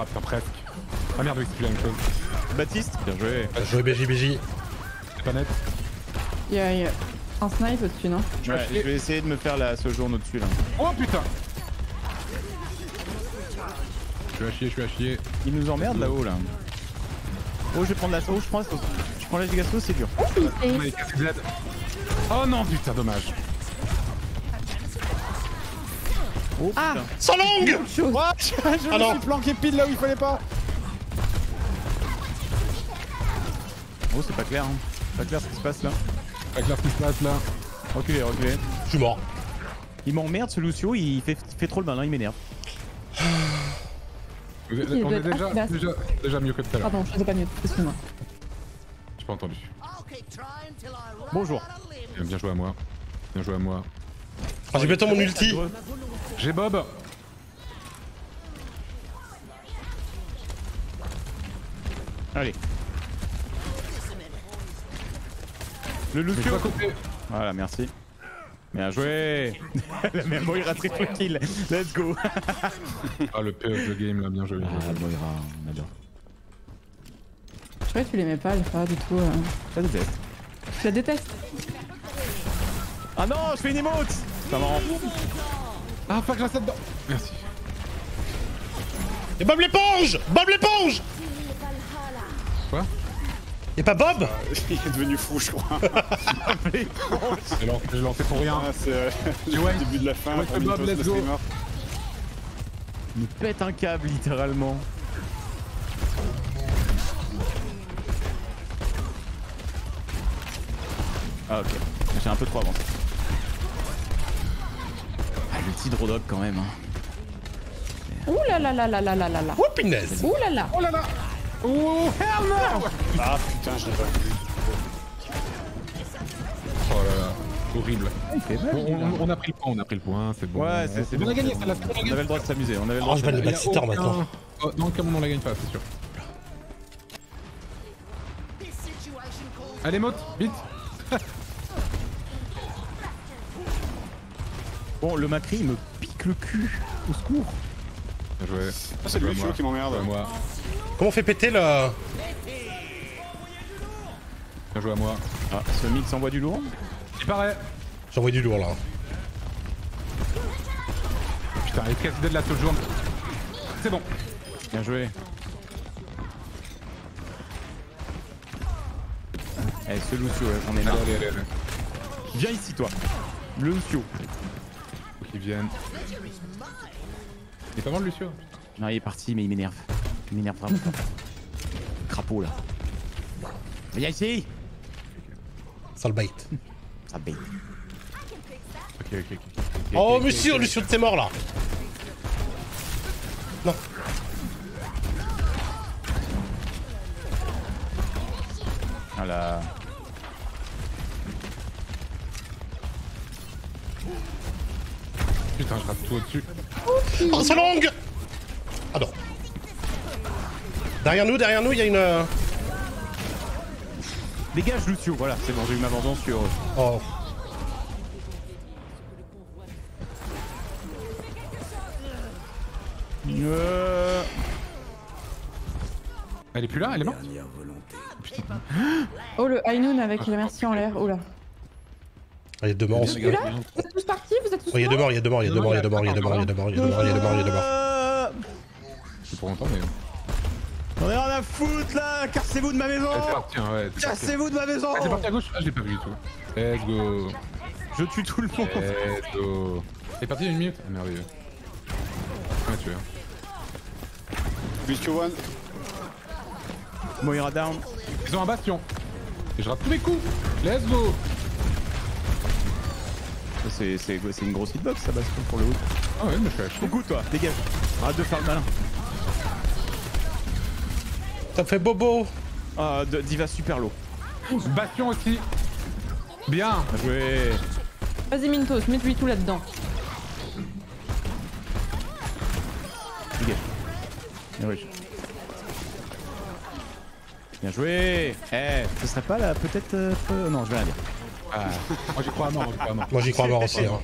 Ah putain presque. Ah merde, oui, c'est plus la même chose. Baptiste, bien joué. Bien joué BJ BJ. C'est pas net. Il y a, un snipe au-dessus, non? Ouais, je vais essayer de me faire la sojourn au-dessus là. Oh putain suis à chier, je suis à chier. Il nous emmerde là-haut là. Oh, je vais prendre la sauce, je prends la sauce. Je prends la giga sauce, c'est dur. Oh non, putain, dommage. Oh Ah. Sans langue What Je me Ah suis planqué pile là où il fallait pas. Oh, c'est pas clair, hein. Pas clair ce qui se passe là. Avec la qui se passe là. Reculez, reculez. Je suis mort. Il m'emmerde ce Lucio, il fait, il fait trop le malin, il m'énerve. Vous êtes- Il On doit est être déjà, déjà, déjà mieux que tout à l'heure. Pardon, je faisais pas mieux, excuse-moi. J'ai pas entendu. Bonjour. Bien, bien joué à moi. Bien joué à moi. Ah, j'ai bientôt mon ulti. J'ai Bob. Allez. Le Lucio. à côté. Voilà, merci. Bien joué (laughs) La Moira triple kill Let's go (laughs) Ah, le PF de game là, bien joué. bien joué. Moira, on adore. Je croyais que tu l'aimais pas, Alpha, du tout. euh. Ça déteste. Je la déteste. Ah non, je fais une emote C'est pas marrant. Ah, fuck, je reste dedans. Merci. Et Bob l'éponge Bob l'éponge Et pas Bob? Il est devenu fou, je crois. (laughs) J'ai lancé, pour rien. Ah, c'est euh, (laughs) le début de la fin. Ouais, pour Bob, Mythos, let's le go. streamer. Il me pète un câble littéralement. Ah ok, j'ai un peu trop avancé. Ah le petit Drodog quand même hein. Ouh là là là là là là là là. Oh Ouh là là. Oh là là Oh, hell no Ah putain, je l'ai pas vu. Oh là là, horrible. On, on a pris le point, on a pris le point, c'est bon. Ouais, c'est- c'est On bon, a gagné, on avait le droit de s'amuser, on avait le droit Oh, je de vais le maintenant. Oh, non, comme on la gagne pas, c'est sûr. Allez, Motte, vite Bon, le Macri il me pique le cul. Au secours. Bien joué. Ah, c'est le Lucio qui m'emmerde. Moi. Comment on fait péter le... Bien joué à moi. Ah, ce mix envoie du lourd. Il paraît. J'ai envoyé du lourd là. Putain, les casse de la sojourn. C'est bon. Bien joué. Eh, ce Lucio, ouais, j'en ai Allez, marre. allez, allez, allez. Viens ici, toi. Le Lucio. Faut qu'ils viennent. Il est pas mal, Lucio Non, il est parti, mais il m'énerve. Il m'énerve vraiment. Crapaud, là. Viens ici Ça le bait. Ça bête. Ok, ok, ok. Oh monsieur, Lucio de ses morts là Non. Voilà. Putain, je rate tout au-dessus. Oh, c'est longue Ah non. Derrière nous, derrière nous, il y a une... euh, Dégage, Lucio. Voilà, c'est bon, j'ai eu ma vengeance sur. Oh. Euh... Elle est plus là, elle est morte Oh le Ainoun avec la merci en l'air. Oh là. Ah, Il y a deux morts Vous êtes tous partis Vous êtes tous Oh, il y a deux morts morts, il y a deux morts, il y a deux morts, il y a deux morts, il y a deux morts, il y a deux morts, il y a deux morts, il y a deux morts, il y a deux morts. Euh... C'est pour longtemps, mais. J'en ai rien à foutre là Cassez-vous de ma maison Ah, hein. Cassez-vous de ma maison Ah, c'est parti à gauche Ah, je l'ai pas vu du tout. Let's go. Je tue tout le monde Let's go. C'est parti il y a une minute Ah, merveilleux. Ouais, tu vois. Lucio One. Moira down. Ils ont un bastion. Et je rate tous mes coups. Let's go. C'est une grosse hitbox ça baston pour le haut. Ah ouais, mais je suis. Coucou toi, dégage. Arrête de faire le malin. Ça fait bobo Ah, de- Diva super low. Bastion aussi. Bien. Bien joué. Vas-y Mintos, mets-lui tout là-dedans. Dégage. Bien joué. Bien joué Eh, ce serait pas là, peut-être... euh, Non, je vais rien dire. Ah, moi j'y crois à mort, moi j'y crois à mort. Moi j'y crois mort aussi. Hein.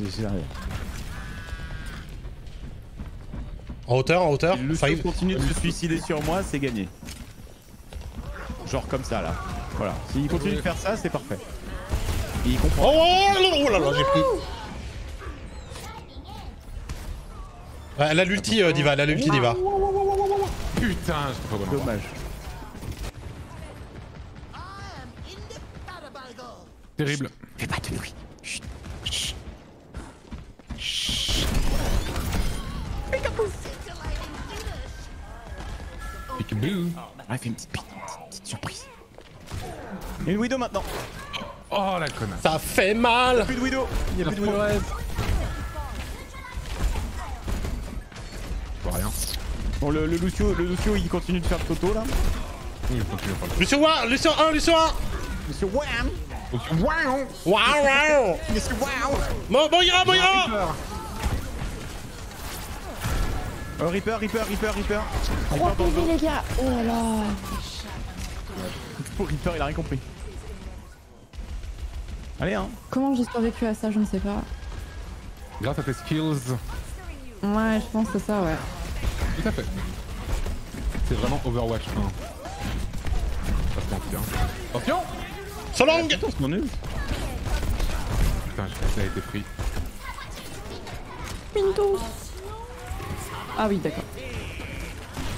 Je je. En hauteur, en hauteur. Le Five. Continue de se suicider sur moi, c'est gagné. Genre comme ça là. Voilà. S'il continue de faire ça, c'est parfait. Il comprend. Oh, oh, oh, oh là là, j'ai pris. Ouais, elle a l'ulti, euh, Diva, elle a l'ulti, Diva. Putain, j'étais pas bon. Dommage. Terrible. Chut, fais pas de bruit. Chut. Chut. Chut. Peekaboo. Ah, On a fait une petite, une petite surprise. Une widow maintenant. Oh la conne. Ça fait mal. Il a plus de widow. Il y a plus de widow. Pas rien. Bon le, le Lucio, le Lucio il continue de faire le toto là. Il continue de faire le Lucio 1, Lucio 1, Lucio 1 Lucio 1 Waouh Waouh waouh Bon, bon, ira, bon, ira Oh, Reaper, Reaper, Reaper, Reaper. Trois PV les gars. Oh là Reaper, il a rien compris. Allez hein. Comment j'ai survécu à ça, je ne sais pas. Grâce à tes skills. Ouais, je pense que c'est ça, ouais. Tout à fait. C'est vraiment Overwatch hein. 1. Attention. Attention mentir. Attention Solong C'est mon nul. Putain, j'ai- ça a été pris. Pinto. Ah oui, d'accord.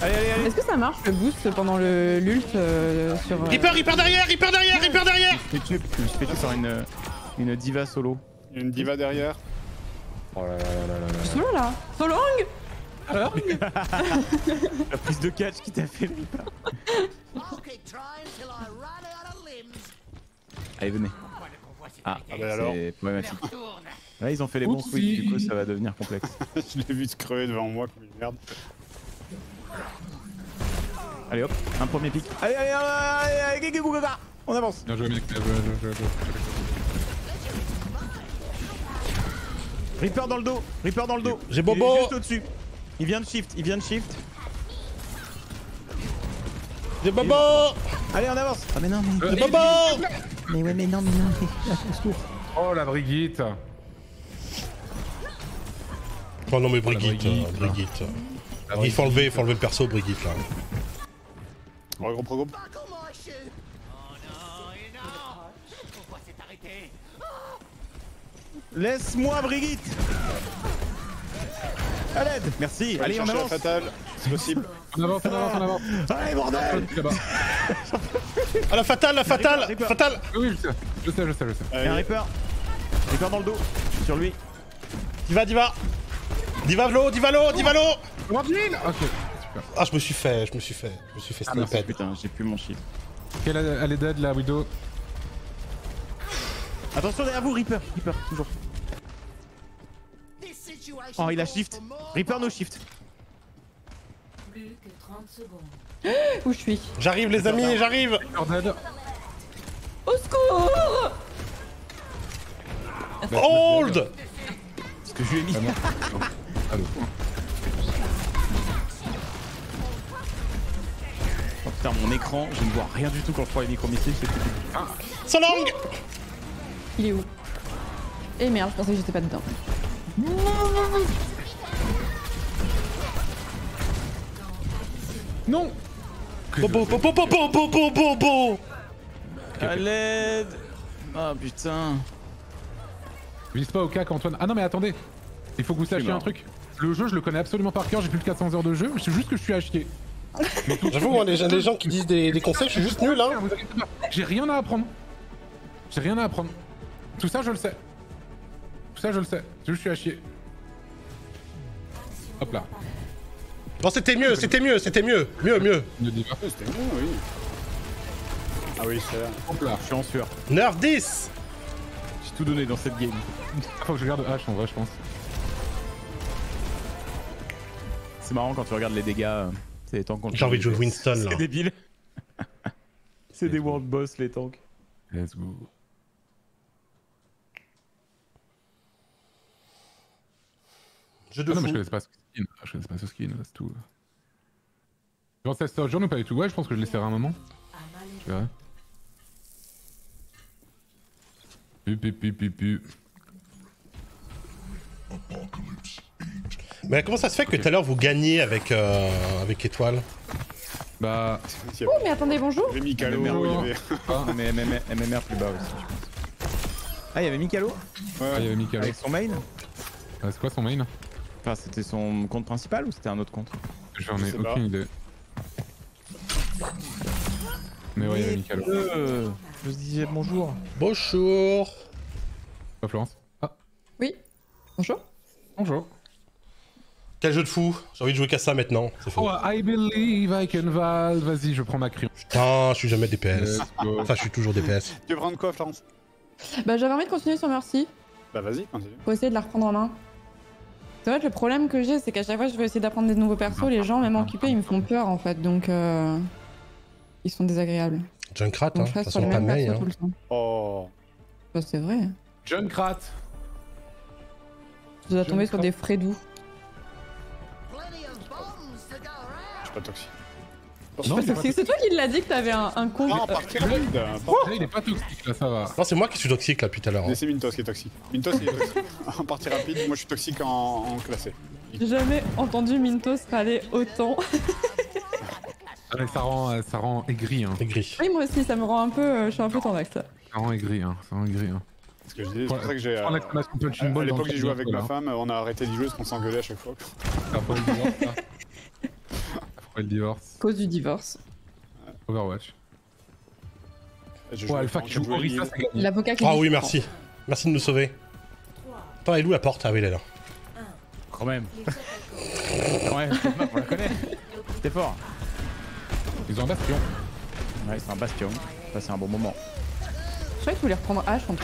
Allez, allez, allez. Est-ce que ça marche le boost pendant le l'ult euh, sur. euh, Reaper, Reaper derrière, Reaper derrière, Reaper derrière Je me suis fait tuer, je me suis fait tuer par une, une diva solo. Il y a une diva derrière. Oh là là là là là là. Solo là Solong Alors (laughs) La prise de catch qui t'a fait le Reaper. Allez, venez. Ah, ben alors. c'est problématique. Là, ils ont fait les bons switches, du coup, ça va devenir complexe. (laughs) Je l'ai vu se crever devant moi comme une merde. Allez, hop, un premier pic. Allez, allez, allez, allez, allez, allez, allez, allez, on avance. Bien joué, mec. Bien joué, bien joué, bien joué. Reaper dans le dos, Reaper dans le dos. J'ai Il Bobo. est juste au-dessus. Il vient de shift, il vient de shift. J'ai Bobo Allez, on avance. Ah, mais non, mais. J'ai Bobo Mais ouais, mais non, mais non. Oh la Brigitte Oh non mais Brigitte, Brigitte, euh, Brigitte. Il faut enlever, il faut enlever le perso Brigitte là. Regroupe, regroupe. Buckle my À l'aide. Merci. Allez, on avance. fatale, c'est possible. On avance, on avance, on avance. (laughs) Allez, bordel. Ah la fatale, la fatale Reaper. Fatale Oui, je sais, je sais, je sais, je sais. Il y a un Reaper. Reaper dans le dos. Sur lui. Diva, Diva Diva Vlo, Diva Lo, Diva Lo Ok, super. Ah je me suis fait, je me suis fait, je me suis fait Ah, sniper. putain, j'ai plus mon shield. Quelle elle est dead la Widow Attention derrière vous, Reaper. Reaper, toujours. Oh, il a shift. Reaper no shift. Plus que 30 secondes. Où je suis? J'arrive les amis, j'arrive. Au secours Hold Ce que je lui ai mis. Allô. Oh putain, mon écran, je ne vois rien du tout quand je prends les micro-missiles, c'est. Solong Il est où? Eh merde, je pensais que j'étais pas dedans. Non Bobo, bobo, bobo, bobo, bobo À l'aide Ah putain Vise pas au cac Antoine. Ah non mais attendez Il faut que vous sachiez un truc. Le jeu je le connais absolument par cœur, j'ai plus de 400 heures de jeu, c'est juste que je suis à chier. (laughs) J'avoue, moi, les, les gens qui disent des, des conseils, je suis juste nul, hein J'ai rien à apprendre. J'ai rien à apprendre. Tout ça je le sais. Ça je le sais. C'est juste que je suis à chier. Hop là. Bon, c'était mieux, c'était mieux, c'était mieux Mieux, mieux. C'était oui. Ah oui, c'est là. Hop là. Je suis en sueur. Nerf 10 J'ai tout donné dans cette game. (laughs) Faut que je garde H en vrai je pense. C'est marrant quand tu regardes les dégâts. euh, C'est les tanks qu'on J'ai envie de jouer Winston, là. (laughs) C'est débile. C'est des world boss les tanks. Let's go. Jeu de Ah non mais je fou. connais pas ce skin. Ah, Je connais pas ce skin, c'est tout. Genre ça se jour ou pas du tout Ouais je pense que je l'essaierai un moment. Je verrai. Pu pu pu pu pu. Mais comment ça se fait que tout à l'heure vous gagnez avec, euh, avec Étoile? Bah, Il y Oh, mais attendez, bonjour. avait Mikalo, il y Bonjour. avait... Ah, mais MMR, MMR plus bas aussi, je pense. Ah, il y avait Mikalo ah, il y avait Mikalo. avec son main Ah, c'est quoi son main Enfin, c'était son compte principal ou c'était un autre compte? J'en Je ai aucune pas. idée. Mais ouais, il y avait. Euh, je vous disais bonjour. Bonjour Pas Florence. Ah, Oui. Bonjour. bonjour. Quel jeu de fou J'ai envie de jouer qu'à ça maintenant. C'est faux. Oh, I believe I can val. Vas-y, je prends ma crayon. Putain, je suis jamais DPS. Let's go. Enfin, je suis toujours DPS. Tu veux prendre quoi, Florence? Bah, j'avais envie de continuer sur Mercy Bah vas-y, continue. pour essayer de la reprendre en main. C'est vrai que le problème que j'ai, c'est qu'à chaque fois que je veux essayer d'apprendre des nouveaux persos, les gens, même occupés, ils me font peur en fait. Donc, euh... ils sont désagréables. Junkrat, hein. De façon, pas mail. Hein. tout le temps. Oh. Bah, c'est vrai. John Krat. Je dois tomber sur des frais doux. Je suis pas toxique. C'est toi qui l'as dit que t'avais un, un con. Ah, partir rapide Là, il est pas toxique, là, ça va. Non, c'est moi qui suis toxique là depuis tout à l'heure. hein. Mais c'est Mintos qui est toxique. Mintos il est toxique. (laughs) en partie rapide, moi je suis toxique en, en classé. J'ai jamais entendu Mintos râler autant. Ah, ça rend, euh, ça rend aigri, hein. Gris. Oui, moi aussi, ça me rend un peu. euh, je suis un peu tendax là. Ça rend aigri, hein. Ça rend aigri, hein. Parce que je dis, c'est pour ça que j'ai. Euh, à l'époque, j'ai joué avec ma là. femme, on a arrêté d'y jouer parce qu'on s'engueulait à chaque fois. T'as pas eu le divorce, là Pourquoi le divorce Cause du divorce. Overwatch. Ouais, Alpha qui je joue Orisa, c'est. L'avocat qui Ah dit oui, merci. Merci de nous sauver. Attends, elle est où la porte? Ah oui, elle est là. Quand même. ouais, on la connaît. C'était fort. Ils ont un bastion. Ouais, c'est un bastion. Passé un bon moment. Je croyais que tu voulais reprendre H en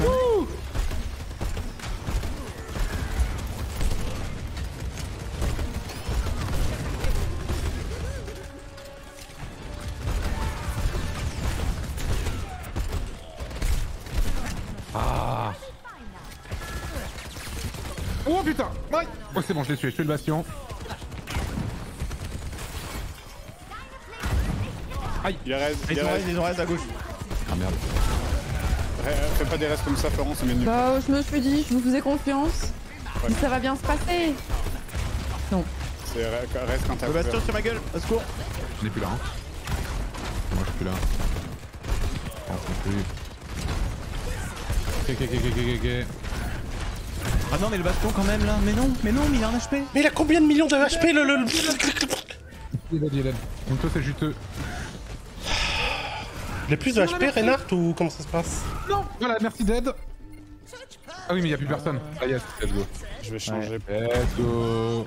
je l'ai tué, je tué le bastion. Il reste, Ils il ont reste. reste, ils ont reste à gauche. Ah merde. Fais pas des restes comme ça, Florence, c'est mieux. Bah, je me suis dit, je vous faisais confiance. Ouais. Ça va bien se passer. C'est re- reste quand t'as Le bastion sur ma gueule, au secours. Je n'ai plus là. Hein. Moi je suis plus là. Oh, c'est plus. Ok, ok, ok, ok, ok, ok. Ah non, mais le bastion quand même là. Mais non, mais non, mais il a un HP. Mais il a combien de millions de HP le. le... le- Il est dead, il est dead. Donc toi c'est juteux. Il a plus de HP, Reinhardt, ou comment ça se passe? Non Voilà, merci dead. Ah oui mais il y a plus personne. Ah yes, let's go. Je vais changer. Let's go.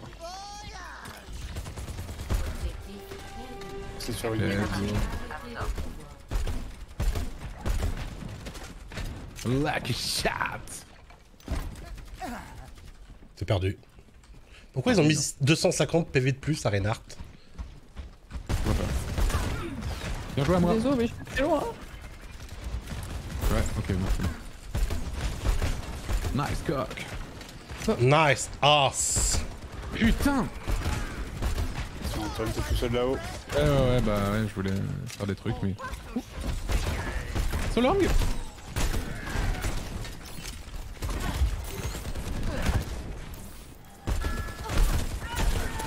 C'est sur une. Lucky shot C'est perdu. Pourquoi ils ont mis 250 PV de plus à Reinhardt Bien joué à moi. Désolé, mais je suis très loin. Ouais, ok, bon, c'est bon. Nice cock. Nice ass Putain Antoine, t'es tout seul là-haut. Ouais, ouais, ouais, bah ouais, je voulais faire des trucs, mais... So long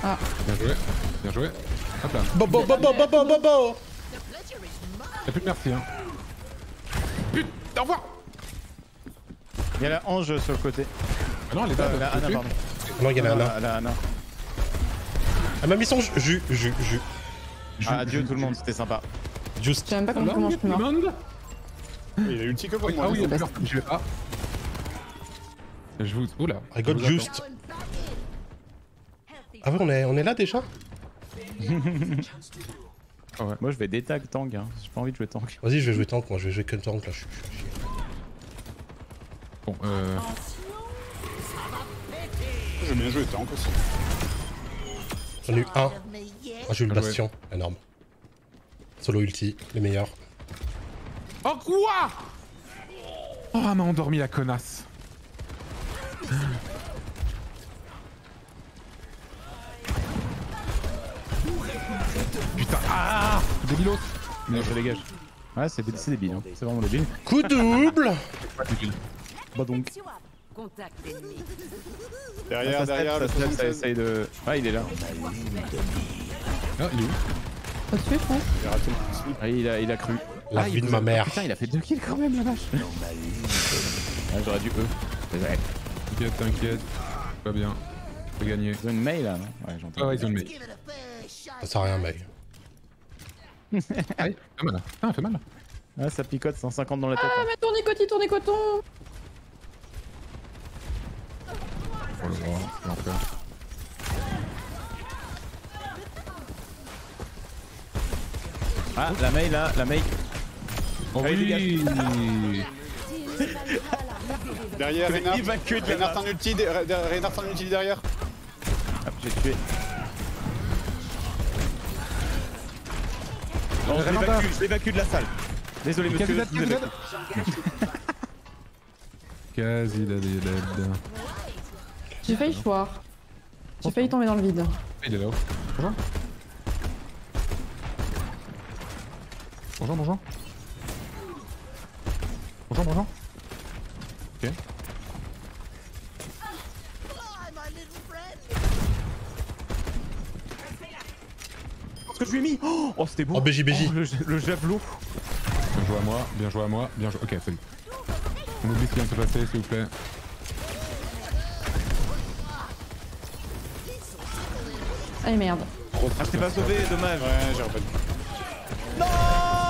Ah. Bien joué, bien joué. Hop là. Bo bo bo bo bo bo bo bo Y'a plus de merci, hein. Putain, au revoir Il y a la Ange sur le côté. Ah non, elle est Euh, pas la Anna, pardon. Non, il y en a un. Non, là. la, la Anna. Elle m'a mis son jus, jus, jus. Ah, adieu tout le monde, c'était sympa. Je Just. sais même pas comment, comment je suis mort. Il a ulti que pour moi. Ah oui, lui. il y a plus personne, je vais pas. Je vous... Oula. I got je just. Ah ouais, on est, on est là déjà (laughs) Moi je vais détag tank, hein. j'ai pas envie de jouer tank. Vas-y, je vais jouer tank, moi, je vais jouer que tank là. Je suis, Bon, euh... J'ai bien joué tank aussi. J'en ai eu un. Ah, j'ai eu le Ah ouais. bastion, énorme. Solo ulti, les meilleurs. Oh quoi? Oh, elle m'a endormi la connasse. Putain, ah Débilos Mais je dégage. Ouais, c'est c'est débile, hein. c'est vraiment débile. Coup double. Bah donc. Derrière, ça step, derrière, ça le step, ça 76. essaye de. Ah, il est là. Ah, il est où? Raté le coup. Ah, il a, il a cru. La ah, vie il de ma a- mère. Putain, il a fait 2 kills quand même, la vache. ah, j'aurais dû E. Désolé. T'inquiète, t'inquiète. Pas bien. J'ai gagné. Ils ont une mail là, non? Ouais, j'entends. Ah ouais, ils ont une mail. Ça sert à rien, mec. (laughs) Aïe, fait mal. Ah, fait mal. Ah, ça picote 150 dans la tête. Ah, hein. mais tournicotis, tournicoton Oh là là, c'est l'enfer. Ah, la mail là, la mail. Oh Allez, oui (laughs) Derrière, Reynard. de Reynard map. en ulti, de- de- Reynard en ulti derrière. Hop, j'ai tué. Non, je l'évacue, je l'évacue de la salle. Désolé monsieur, Quasi je vous dead, évacue. Quasi dead, il est dead. J'ai failli choir. J'ai failli tomber dans le vide. Il est là-haut. Bonjour. Bonjour, bonjour. Bonjour, bonjour. Ok. Ce que je lui ai mis Oh, oh, c'était beau Oh, BJ, BJ. Oh, le, le javelot Bien joué à moi, bien joué à moi, bien joué. Ok, salut. On oublie ce qui vient de se passer, s'il vous plaît. Allez, merde. Ah, je t'ai pas sauvé, dommage Ouais, j'ai repas Non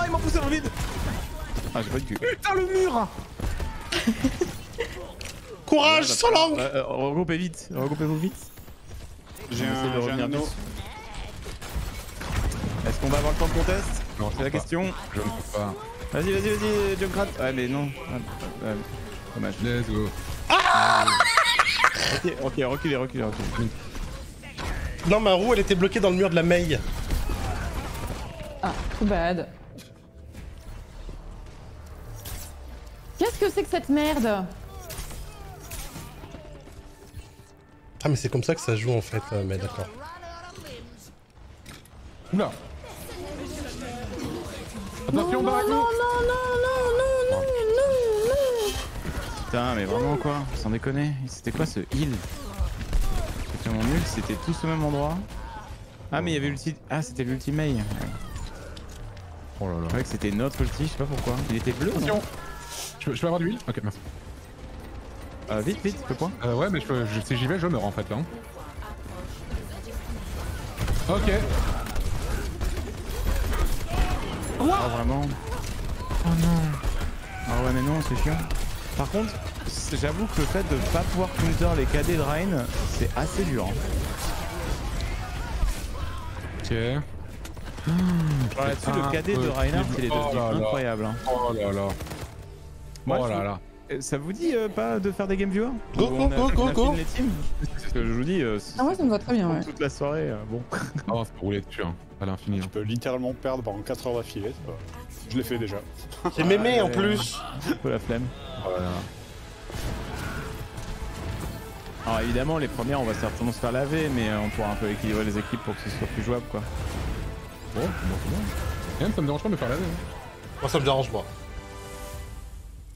Il m'a poussé dans le vide Ah, j'ai pas de cul. Putain, le mur Courage, Solange Euh, euh, regroupez vite, regroupez-vous vite. J'ai de un, j'ai un dessus. Est-ce qu'on va avoir le temps de contest Non, C'est la pas. question. Je ne peux pas. Vas-y, vas-y, vas-y, Junkrat. Ouais, mais non. Ah, ah, dommage. Let's go. Ok, ok, reculez, reculez, reculez. Non, ma roue, elle était bloquée dans le mur de la maille. Ah, too bad. Qu'est-ce que c'est que cette merde? Ah, mais c'est comme ça que ça joue en fait, euh, mais d'accord. Oula Attention, non, Baraco non, non, non, non, non, non, non Putain, mais vraiment quoi Sans déconner. C'était quoi ce heal? C'était tellement nul, c'était tous au même endroit. Ah, mais il y avait l'ulti. Ah, c'était l'ultimate. Ouais. Oh là là. Que c'était notre ulti, je sais pas pourquoi. Il était bleu non Attention je peux, je peux avoir de l'huile? Ok, merci. Euh, Vite, vite, le point. Euh, ouais, mais je peux, je- si j'y vais, je meurs en fait là. hein. Ok. Ah, vraiment Oh non Ah ouais, mais non, c'est chiant. Par contre, j'avoue que le fait de pas pouvoir counter les KD de Ryan, c'est assez dur. hein. Ok. Alors là-dessus, le KD de Reinhardt, il est Oh devenu là là. incroyable. hein. Oh là là. Moi, oh je- là là. Euh, Ça vous dit euh, pas de faire des game viewers Go, go, on go, a- go, go. que je vous dis, euh, Ah, moi, ça me va très bien, ouais. toute la soirée, euh, bon. (laughs) Oh, c'est pour rouler dessus, hein. à l'infini. Je hein. peux littéralement perdre pendant 4 heures d'affilée. c'est pas- Je l'ai fait déjà. C'est mémé en plus. Un peu la flemme. Oh. Alors évidemment, les premières, on va certainement se faire laver, mais on pourra un peu équilibrer les équipes pour que ce soit plus jouable, quoi. Bon, bon, c'est bon. Même ça me dérange pas de me faire laver. hein. Moi, ça me dérange pas.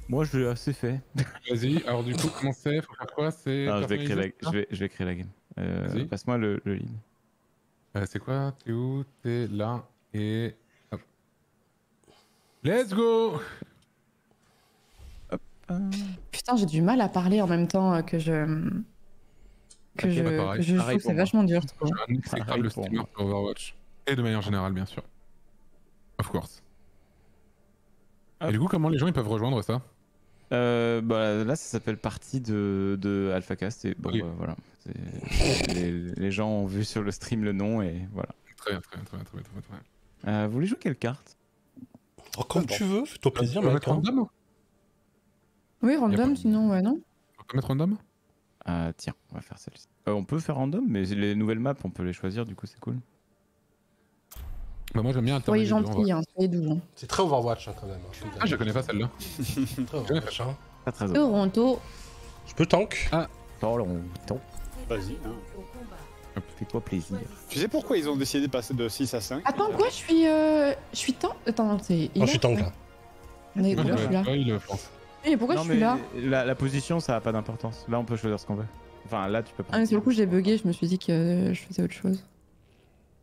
Moi, je l'ai assez fait. Vas-y, alors du coup, comment c'est? Faut faire quoi? C'est. Je vais créer la, je vais, je vais créer la game. Euh, Vas-y. Passe-moi le, le lead. Euh, c'est quoi? T'es où? T'es là et. Hop. Let's go Putain, j'ai du mal à parler en même temps euh, que je. Que je, bah, pareil. que je joue, Pareil pour c'est vachement dur, exécrable Pareil pour streamer moi. sur Overwatch. Et de manière générale, bien sûr. Of course. Hop. Et du coup, comment les gens ils peuvent rejoindre ça? Euh, bah, là, ça s'appelle partie de, de AlphaCast et bon, Oui. bah, voilà. Les, les gens ont vu sur le stream le nom et voilà. Très bien, très bien, très bien, très bien, très bien. Très bien. Euh, vous voulez jouer quelle carte? Oh, comme tu veux, fais-toi plaisir, mec. mettre hein. random Oui, random, pas- sinon, ouais, non? On peut mettre random? Ah, Tiens, on va faire celle-ci. Euh, on peut faire random, mais les nouvelles maps, on peut les choisir, du coup, c'est cool. Bah, moi j'aime bien alterner Soyez gentil, hein, soyez doux. hein. C'est très Overwatch hein, quand même. hein, je Ah, je connais pas celle-là. (laughs) Très Overwatch, hein. Pas très Toronto. Je peux tank? Toronto. Vas-y. hein. Fais-toi plaisir. Tu sais pourquoi ils ont décidé de passer de 6 à 5 Attends, quoi, je suis. Euh... Je suis tant. Attends, c'est. il Moi, je suis tank là. Moi, pourquoi je suis là pas. Et pourquoi non, je suis mais là la, la position, ça a pas d'importance. Là, on peut choisir ce qu'on veut. Enfin, là, tu peux pas. Ah mais sur le coup j'ai bugué, je me suis dit que euh, je faisais autre chose.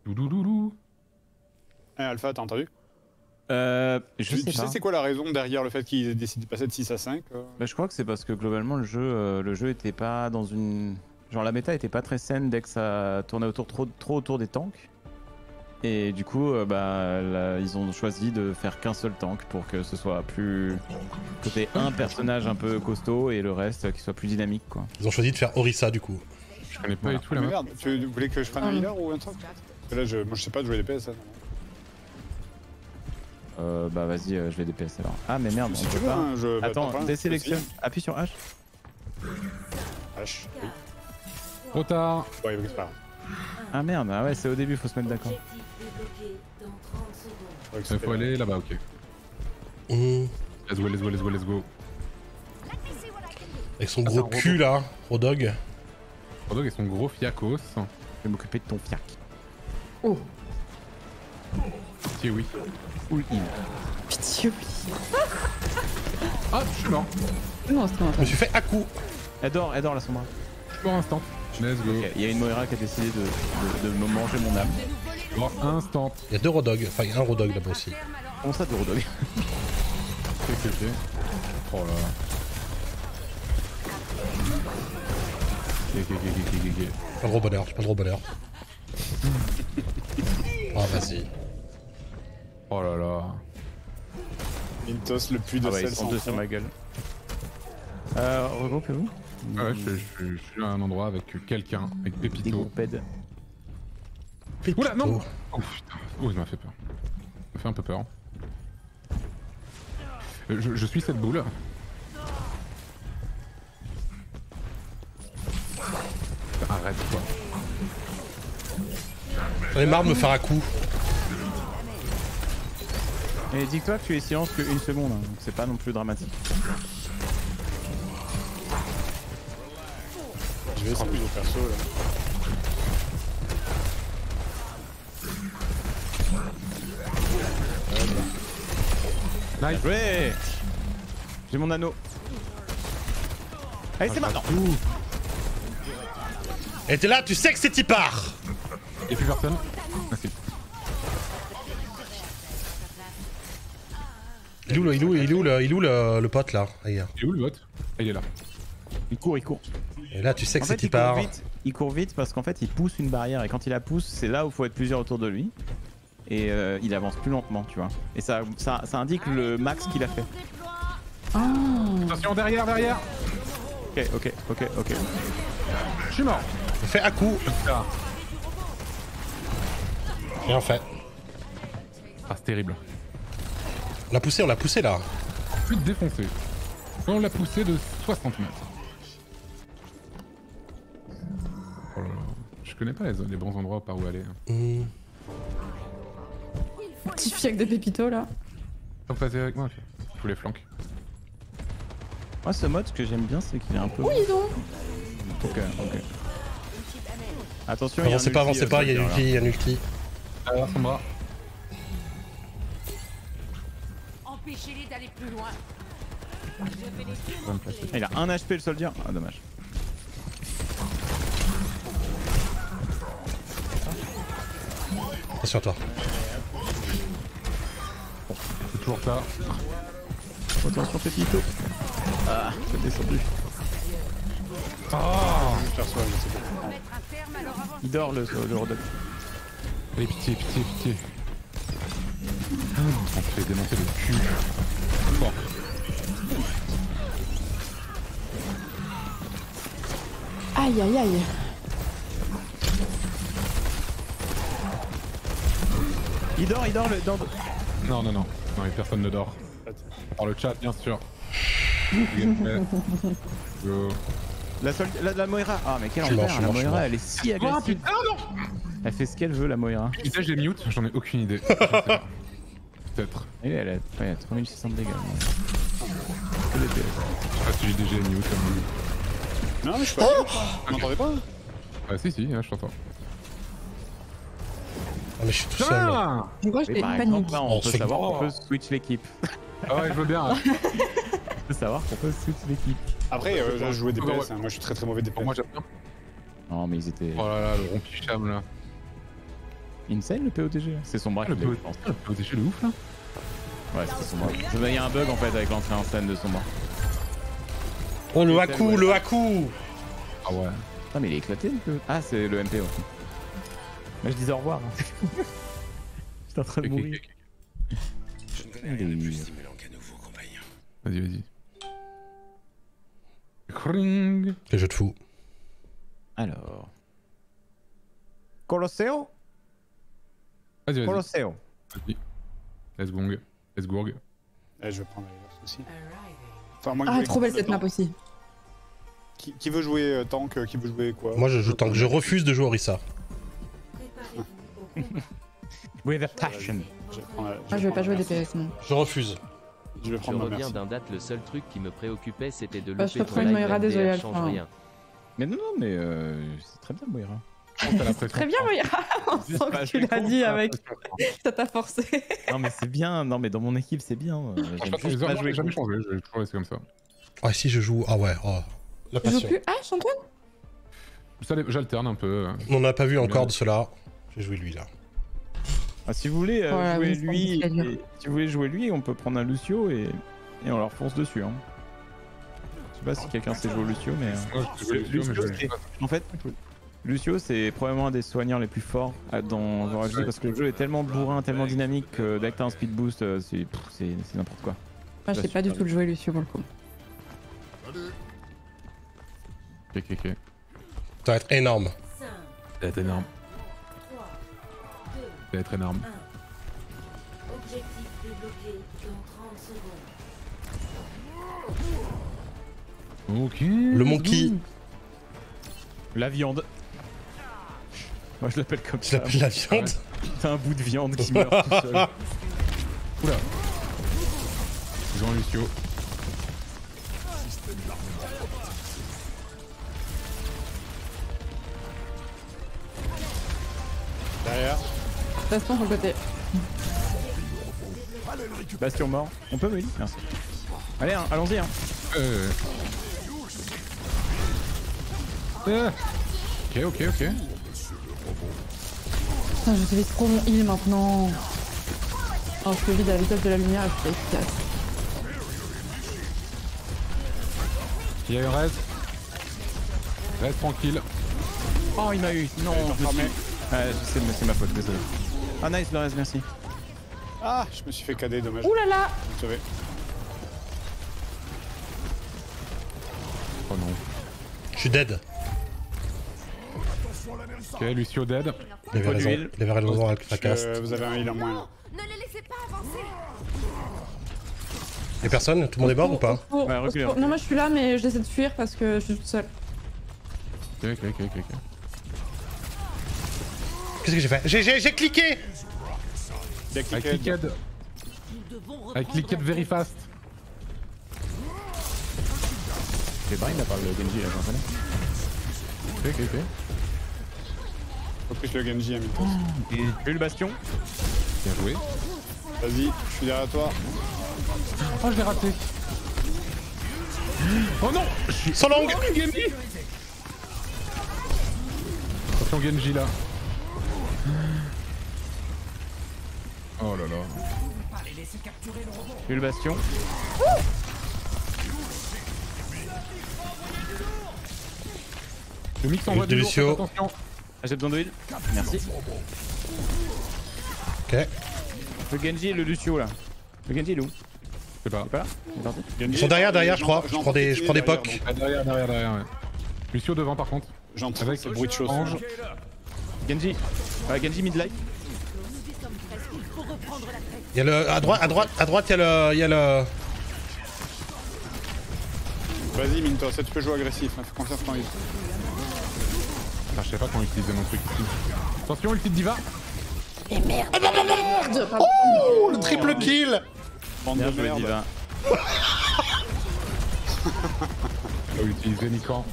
Doudoudoudou. Eh, Alpha, t'as entendu? Euh, je Tu, sais tu sais c'est quoi la raison derrière le fait qu'ils aient décidé de passer de 6 à 5 euh? Bah, je crois que c'est parce que globalement le jeu, euh, le jeu était pas dans une, genre la méta était pas très saine dès que ça tournait autour trop, trop autour des tanks. Et du coup, euh, bah, là, ils ont choisi de faire qu'un seul tank pour que ce soit plus côté un personnage un peu costaud et le reste euh, qui soit plus dynamique quoi. Ils ont choisi de faire Orisa du coup. Je connais pas Voilà. du tout Ah, la mais map. merde, tu voulais que je prenne un Ah. healer ou un Parce que là, je, moi je sais pas de jouer les PS. hein. Euh, bah vas-y, euh, je vais DPS alors. Ah mais merde, Si on tu peut veux, pas. hein, je. bah, Attends, pas un- désélectionne, appuie sur H. H, oui. Trop tard. Ouais, c'est pas. Ah merde, ah ouais, c'est au début, faut se mettre d'accord. Objectif débloqué dans 30 secondes. Ouais, Il faut aller là-bas, ok. Mmh. Let's go, let's go, let's go, let's go. Avec son Ah, gros cul là, Rodog. Rodog et son gros fiacos. Je vais m'occuper de ton fiac. Oh Si oui. Full heal. pitié oui. Ah, je suis mort. Non c'est Je me suis fait à coup. Elle dort, elle dort la Sombra. Je suis mort instant. Let's go. Il y a une Moira qui a décidé de, de, de me manger mon âme. Mort instant. Il y a deux Rodog, enfin il y a un Rodog là-bas aussi. Comment ça, de Rodog. (laughs) Oh là là. Ok, ok, ok, ok, ok, ok. Pas de gros bonheur, pas de gros bonheur. (laughs) Ah vas-y. Oh là là. Mintos, le puits de Ah ouais, sel sur ma gueule. Euh, regroupez-vous. Ah ouais, je, je- je suis à un endroit avec quelqu'un, avec Pépito. groupèdes. Oula, non Pépito. Oh putain, oh, il m'a fait peur. Il m'a fait un peu peur. Euh, Je, je suis cette boule. Arrête quoi. J'en ai marre de me faire à coup. Et dis-toi que tu es silence que une seconde, hein, donc c'est pas non plus dramatique. Je vais essayer au perso là. Nice. Ouais J'ai mon anneau. Allez, c'est maintenant Et t'es là, tu sais que c'est Tipar Y'a plus personne Il est où le, il où, il où le, il où le, le pote là? Ailleurs. Il est où le bot Ah, il est là. Il court, il court. Et là, tu sais que c'est court Tipar. vite. Il court vite parce qu'en fait, il pousse une barrière et quand il la pousse, c'est là où il faut être plusieurs autour de lui. Et euh, il avance plus lentement, tu vois. Et ça, ça, ça indique le max qu'il a fait. Ah Attention, derrière, derrière Ok, ok, ok, ok. Je suis mort Je fais à coup. Ah, Bien fait. Ah, c'est terrible. On l'a poussé, on l'a poussé là. Plus de défoncé. On l'a poussé de 60 mètres. Oh là là. Je connais pas les, les bons endroits par où aller. hein. Hmm. Petit fiac de Pépito là. Faut passer avec moi, je vous les flanque. Moi, ce mode, ce que j'aime bien, c'est qu'il est un peu. Oui donc Ok, ok. Attention, il y a un Avancez pas, avancez euh, pas, il y a le ulti, il y a un ulti. Sombra. Plus loin. Il a un HP le soldier. Ah, dommage. Attention à toi. C'est toujours ça. Attention, Pépito. Ah, descendu. Perso, je leur avancée. Il dort le, le Rodok. Allez, pitié, pitié, pitié. Ah, on se fait démonter le cul. Bon. Aïe aïe aïe. Il dort, il dort, le dort. Non, non, non. Non, mais personne ne dort. Par le chat, bien sûr. Go. La, sol... la, la Moira. Ah, mais quel enfer. La mort, Moira, mort. elle est si Oh agressive. putain, non Elle fait ce qu'elle veut, la Moira. Qui j'ai mute J'en ai aucune idée. (laughs) Peut-être. Elle, elle, a, ouais, elle a 3600 de dégâts. Que des DPS. Je sais pas si j'ai déjà mute. hein. Non, mais je suis pas. Vous m'entendez pas Ah, si, si, hein, je t'entends. Ah, mais je suis tout seul. là. Ah Pourquoi je par là, on On peut se savoir qu'on peut switch l'équipe. Ah ouais, je veux bien. (laughs) de savoir qu'on peut switch l'équipe. Après, euh, je jouais Ouais, DPS, ouais. hein, moi je suis très très mauvais DPS. Pour moi, j'aime bien. Non, mais ils étaient. Oh là là, le rompicham là. Insane le POTG. C'est son bras Ah, le PO je le POTG de ouf là. Ouais, c'était son bras. Il y a un bug en fait avec l'entrée en scène de son bras. Oh, le Haku, ouais. le Haku Ah ouais. Ah, mais il est éclaté le PO. Ah, c'est le MPO. Bah, je disais au revoir. (laughs) J'étais en train de Ok, ok, mourir. ok. Vas-y, vas-y. Cring. Quel jeu de fou. Alors. Colosseo? Vas-y, vas-y. Colosseo. Vas-y. Let's gong. Let's gourg. Eh, je vais prendre les aussi. Enfin, moi, Ah, je- trop belle cette map aussi. Qui, qui veut jouer euh, tank, euh, qui veut jouer quoi? Moi, je joue que je refuse de jouer Orisa. With a passion. Je vais prendre Ah, je vais pas jouer DPS, non. Je refuse. Je vais Je prendre ma reviens d'un date, le seul truc qui me préoccupait c'était de Bah, je louper ton live Moira, désolé, change rien. Mais non, non, mais euh, c'est très bien, Moira. Pression. Très bien, Moira (laughs) On sent que tu l'as dit ça, avec... (laughs) Ça t'a forcé. Non, mais c'est bien. Non, mais dans mon équipe, c'est bien. Euh, (laughs) J'aime Franchement, juste les pas heures, jouer j'ai jamais changé, je vais toujours laisser comme ça. Ah, si je joue. Ah ouais, oh. La Tu joues passion. plus H, Antoine? Ça, les- j'alterne un peu. hein. On n'a pas vu encore de cela. J'ai joué lui là. Ah, si vous voulez euh, Voilà, jouer oui, lui, et- si vous voulez jouer lui, on peut prendre un Lucio et, et on leur fonce dessus. Hein. Je sais pas si quelqu'un sait jouer au Lucio, mais. euh, Lucio, mais c'est- En fait, Lucio, c'est probablement un des soigneurs les plus forts à- dans Overwatch 2 parce que le jeu est tellement bourrin, tellement dynamique que dès que t'as un speed boost, euh, c'est n'importe quoi. Moi, je sais pas du tout le jouer, Lucio, pour le coup. Ok, ok, ok. Ça va être énorme. 5, Ça va être énorme. 3, 2, Ça va être énorme. 1. Objectif débloqué dans 30 secondes. Ok. Le monkey. La viande. Moi je l'appelle comme Je ça. l'appelle la viande. C'est un bout de viande qui (laughs) meurt tout seul. Oula. Un Lucio. Derrière. Baston sur le côté. Bastion mort. On peut, oui Merci. Allez, hein, allons-y. Hein. Euh. Euh. Ok, ok, ok. Putain, j'utilise trop mon heal maintenant. Alors que le vide à la vitesse de la lumière est plus efficace. Il y a une res. Reste tranquille. Oh, il m'a eu. Non, je me suis... Ah, je sais, mais c'est ma faute, désolé. Ah, nice, le reste, merci. Ah, je me suis fait cader, dommage. Ouh là là Vous savez. Oh non. Je suis dead. Ok, Lucio dead. Il avait raison. Il avait raison avec la caste. Euh, vous avez un heal en moins là. Ne les laissez pas avancer Y'a personne Tout le monde est mort ou pas Oh, Ouais, reculez, reculez. Non, moi je suis là, mais j'essaie de fuir parce que je suis toute seule. Ok, ok, ok, ok. Qu'est-ce que j'ai fait J'ai- J'ai j'ai cliqué Avec Clicked. Avec Clicked very fast. C'est pas, il a pas le Genji là, j'en connais. Ok, ok, ok. Faut plus le Genji à mi J'ai eu le bastion. Bien joué. Vas-y, je suis derrière toi. Oh, je l'ai raté. Oh non Sans langue Genji Attention Genji là. Oh là là. J'ai eu le bastion. Le mix envoie du lourd, attention. Ah, j'ai besoin de heal. Merci. Ok. Le Genji et le Lucio là. Le Genji il est où? Je sais pas. Il est pas là? Il est parti Ils sont derrière, derrière, je crois. Je prends des, je prends des pocs. Ah, derrière, derrière, derrière, ouais. Lucio devant par contre. J'entends Avec ce bruit de. Ange. Genji. Ouais, Genji mid-life. Il y a le. À droite, à droite, à droite, il y a le. Il y a le. Vas-y, mine-toi, ça tu peux jouer agressif, hein, fais confiance en lui. Ah, je sais pas comment utiliser mon truc ici. Attention, ulti de diva. Merde pardon. Oh, le triple kill Bande Bien de joué, merde. Diva. (laughs) Je vais utiliser Nikan.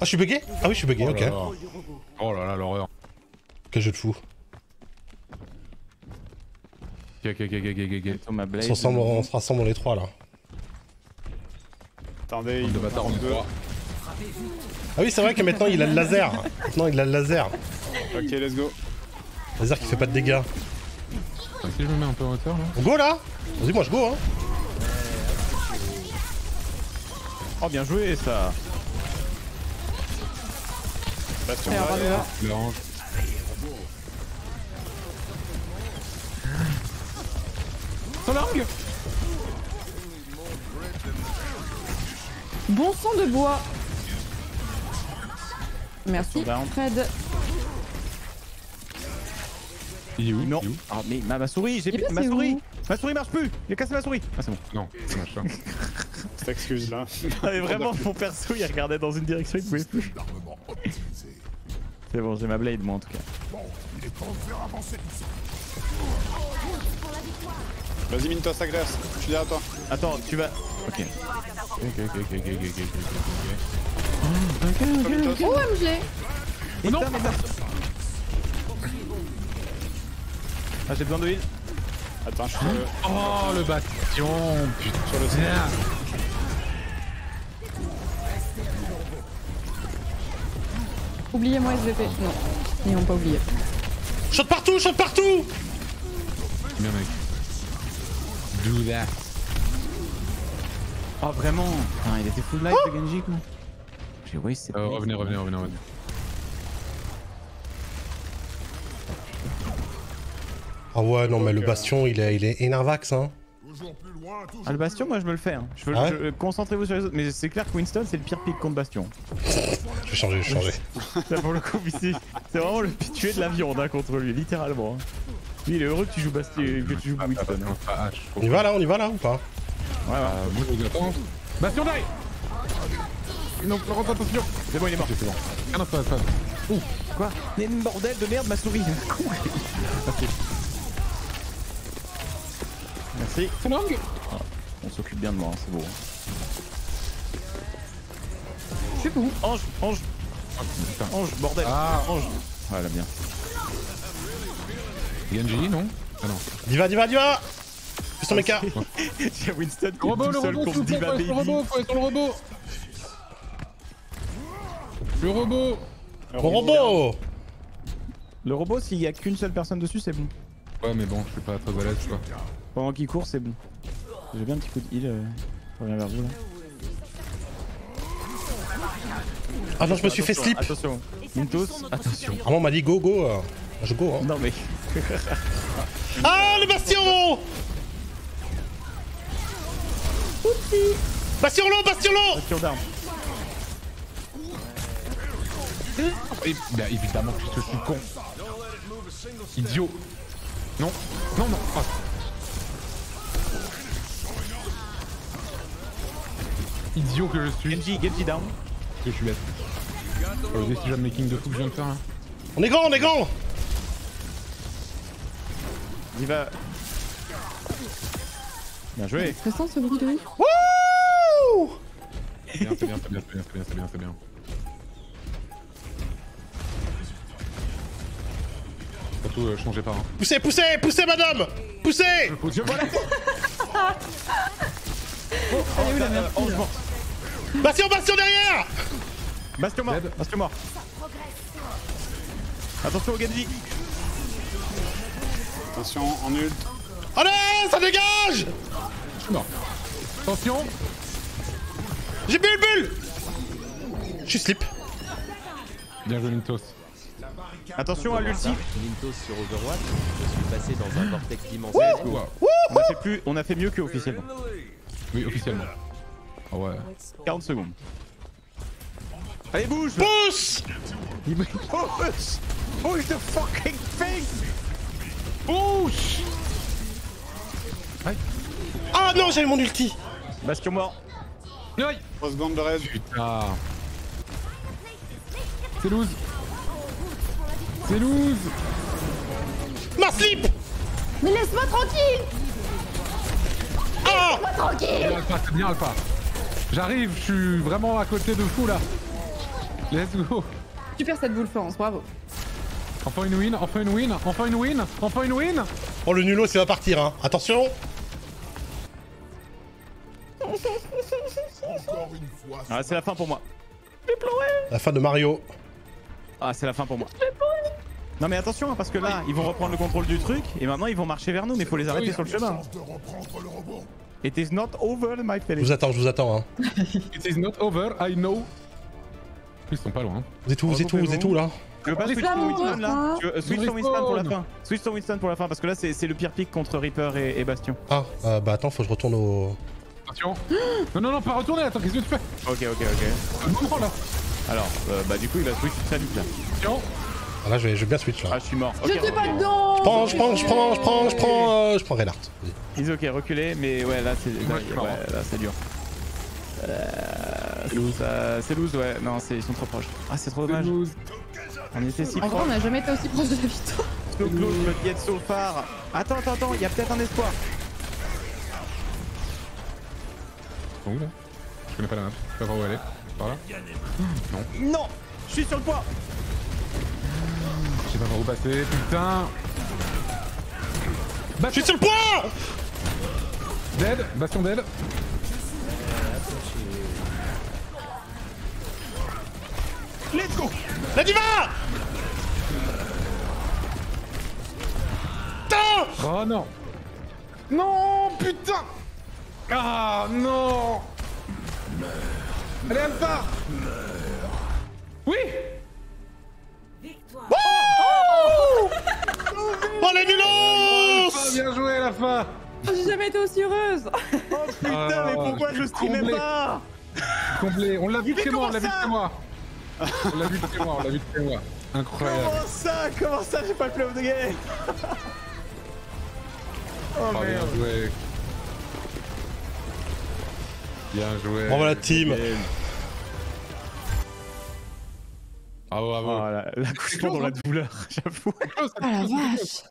Ah, je suis bugué? Ah oui, je suis bugué, Oh ok. là là. Oh là là, l'horreur. Quel jeu de fou. Ok, ok, ok, ok. On se rassemble, on se rassemble les trois là. Attendez, il de deux. droit. Ah oui, c'est vrai que maintenant il a le laser. Maintenant il a le laser. Ok, let's go. Laser qui fait pas de dégâts. Si je me mets un peu en hauteur là. On go là Vas-y, moi je go hein. Oh, bien joué ça. Bastion. Je l'arrange. Son langue Bon sang de bois. Merci. Fred. Il est où? Non. Il est où? Ah, mais ma, ma souris, j'ai Il est ma souris. Ma souris marche plus. Il a cassé ma souris. Ah, c'est bon. Non, c'est machin. (laughs) Cette excuse là. Ah, (laughs) mais vraiment, mon perso, il regardait dans une direction, il pouvait plus. C'est bon, j'ai ma blade, moi en tout cas. Vas-y, Mintos, agresse. Je suis derrière toi. Attends, tu vas. Ok. Ok, ok, ok, ok, ok, ok, ok, Toi, Mintos. OMG Et non, mais Ah, j'ai besoin de heal. Attends, je suis. ok. Oh, le bastion Putain, Sur le Tiens. Oubliez-moi SVP. Non, ils n'ont pas oublié. Shot partout, shot partout Bien, mec. Do that. Oh, vraiment Putain, il était full life, le Genji, quoi. J'ai waste, c'est Euh, revenez, revenez, revenez, revenez. Ah ouais, non mais le bastion il est, il est énervax hein. Ah, le Bastion, moi je me le fais. Hein. Je veux, Ah ouais Concentrez-vous sur les autres. Mais c'est clair que Winston, c'est le pire pick contre Bastion. (laughs) Je vais changer, je vais changer. (laughs) Là, pour le coup, ici, c'est vraiment le tuer de la viande hein, contre lui, littéralement. hein. Lui, il est heureux que tu joues Bastion, que tu joues Ah, Winston. hein. On y va là, on y va là ou pas? Ouais, ouais. Euh. Bastion die Non, Florent, attention C'est bon, il est mort. C'est bon. Ah non, pas, pas. Quoi Mais bordel de merde, ma souris. (laughs) Merci. Merci. Son langue On s'occupe bien de moi, hein, c'est beau. Je suis fou. Ange, ange, Putain. ange, bordel. Ah. ange. Voilà, bien. Genji, non? Ah non. Diva, diva, diva Fais son mecha Il y a Winston qui Le robot, est le seul contre Diva le robot, faut sur le robot Le robot Mon robot Le robot, s'il y a qu'une seule personne dessus, c'est bon. Ouais, mais bon, je suis pas très à l'aise, quoi. Pendant qu'il court, c'est bon. J'ai bien un petit coup de heal. Euh... Je reviens vers vous là. Ah non, je me suis fait slip Attention. Mintos, attention. Ah bon, on m'a dit go, go euh. Je go hein. Non mais. Ah le bastion Bastion long, bastion long Attention d'armes. Et, bah, évidemment que je suis con. Idiot. Non, non, non. Ah. Idiot que je suis. Genji, Genji down. Que je suis bête. Oh, le decision making de fou que je viens de faire là. On est grand, on est grand Il va. Bien joué. Je sens ce bruit de ouf. Wouh C'est bien, c'est bien, c'est bien, c'est bien, c'est bien, c'est bien, c'est bien. Surtout, euh, changez pas. Hein. Poussez, poussez, poussez madame Poussez Je vois la Elle est où la merde Bastion, bastion derrière Bastion mort. Dead. Bastion mort. Attention au Genji. Attention, en ult. Allez, ça dégage Je suis mort. Attention J'ai bulle, bulle Je suis slip. Bien joué, Mintos. Attention à l'ulti. Lintos sur Overwatch, je suis passé dans un vortex dimensionnel. On a fait plus, on a fait mieux que officiellement. Oui, officiellement. Ah ouais. 40 secondes. Allez bouge. Pousse bouge. Push the fucking thing. Push Ah non, j'avais mon ulti. Bastion mort. Aïe. 3 secondes de raid. Putain. C'est loose. C'est loose. Ma slip. Mais laisse-moi tranquille. Ah. Bien Alpha, c'est bien Alpha J'arrive, je suis vraiment à côté de fou là. Let's go. Super cette boule Florence, bravo. Enfin une win, enfin une win, enfin une win, enfin une win. Oh le nulos il va partir hein. Attention Ah, c'est la fin pour moi. La fin de Mario. Ah, c'est la fin pour moi. Non mais attention, hein, parce que là, ils vont reprendre le contrôle du truc, et maintenant ils vont marcher vers nous, mais il faut les arrêter sur le chemin. It is not over, my Je fellow. vous attends, je vous attends. Hein. (laughs) It is not over, I know. Ils sont pas loin. Vous êtes où, vous êtes où, vous êtes où là Tu veux pas switch ton Winston là. Tu veux- Switch ton Winston pour la fin. Switch ton Winston pour la fin, parce que là c'est c'est le pire pick contre Reaper et, et Bastion. Ah, euh, bah attends, faut que je retourne au. Attention. Non, non, non, pas retourner, attends, qu'est-ce que tu fais Ok, ok, ok. Mouvement là. Alors, euh, bah du coup il va switch très vite là. Attention. Ah là, je vais, je vais bien switch là. Ah, je suis mort. Ok, J'étais pas reculez. dedans Je prends, je prends, je prends, je prends, je prends, euh, je prends Reinhardt. Vas-y. Ils ok, reculez, mais ouais, là c'est je suis ouais, hein. là, c'est dur. Euh, c'est loose. euh, C'est loose, ouais. Non, c'est- ils sont trop proches. Ah, c'est trop dommage. On était si En vrai, proches. on n'a jamais été aussi proche de la victoire. So close, but yet so far. Attends, attends, attends, il y a peut-être un espoir. Sont où là. Je connais pas la map. Je sais pas voir où elle est. Par là. (gasps) Non. Je suis sur le point. Je sais pas par où passer, putain Je suis sur le point Dead. Bastion dead. Let's go. La diva Putain Oh non. Non Putain Ah non. Allez Alpha Oui. Victoire. Oh. Les nulos. Ah, Bien joué Alpha Oh, J'ai jamais été aussi heureuse. Oh putain, Ah, mais pourquoi je streamais comblé. pas Comblé. On l'a vu de moi, on l'a vu de moi. On l'a vu de chez moi, on l'a vu de chez moi. Incroyable. Comment ça Comment ça j'ai pas le play of the game Oh Oh, bien merde joué Bien joué Bravo la team Bravo, bravo Oh la, l'accouchement dans la douleur, (laughs) j'avoue. Close, Ah la vache.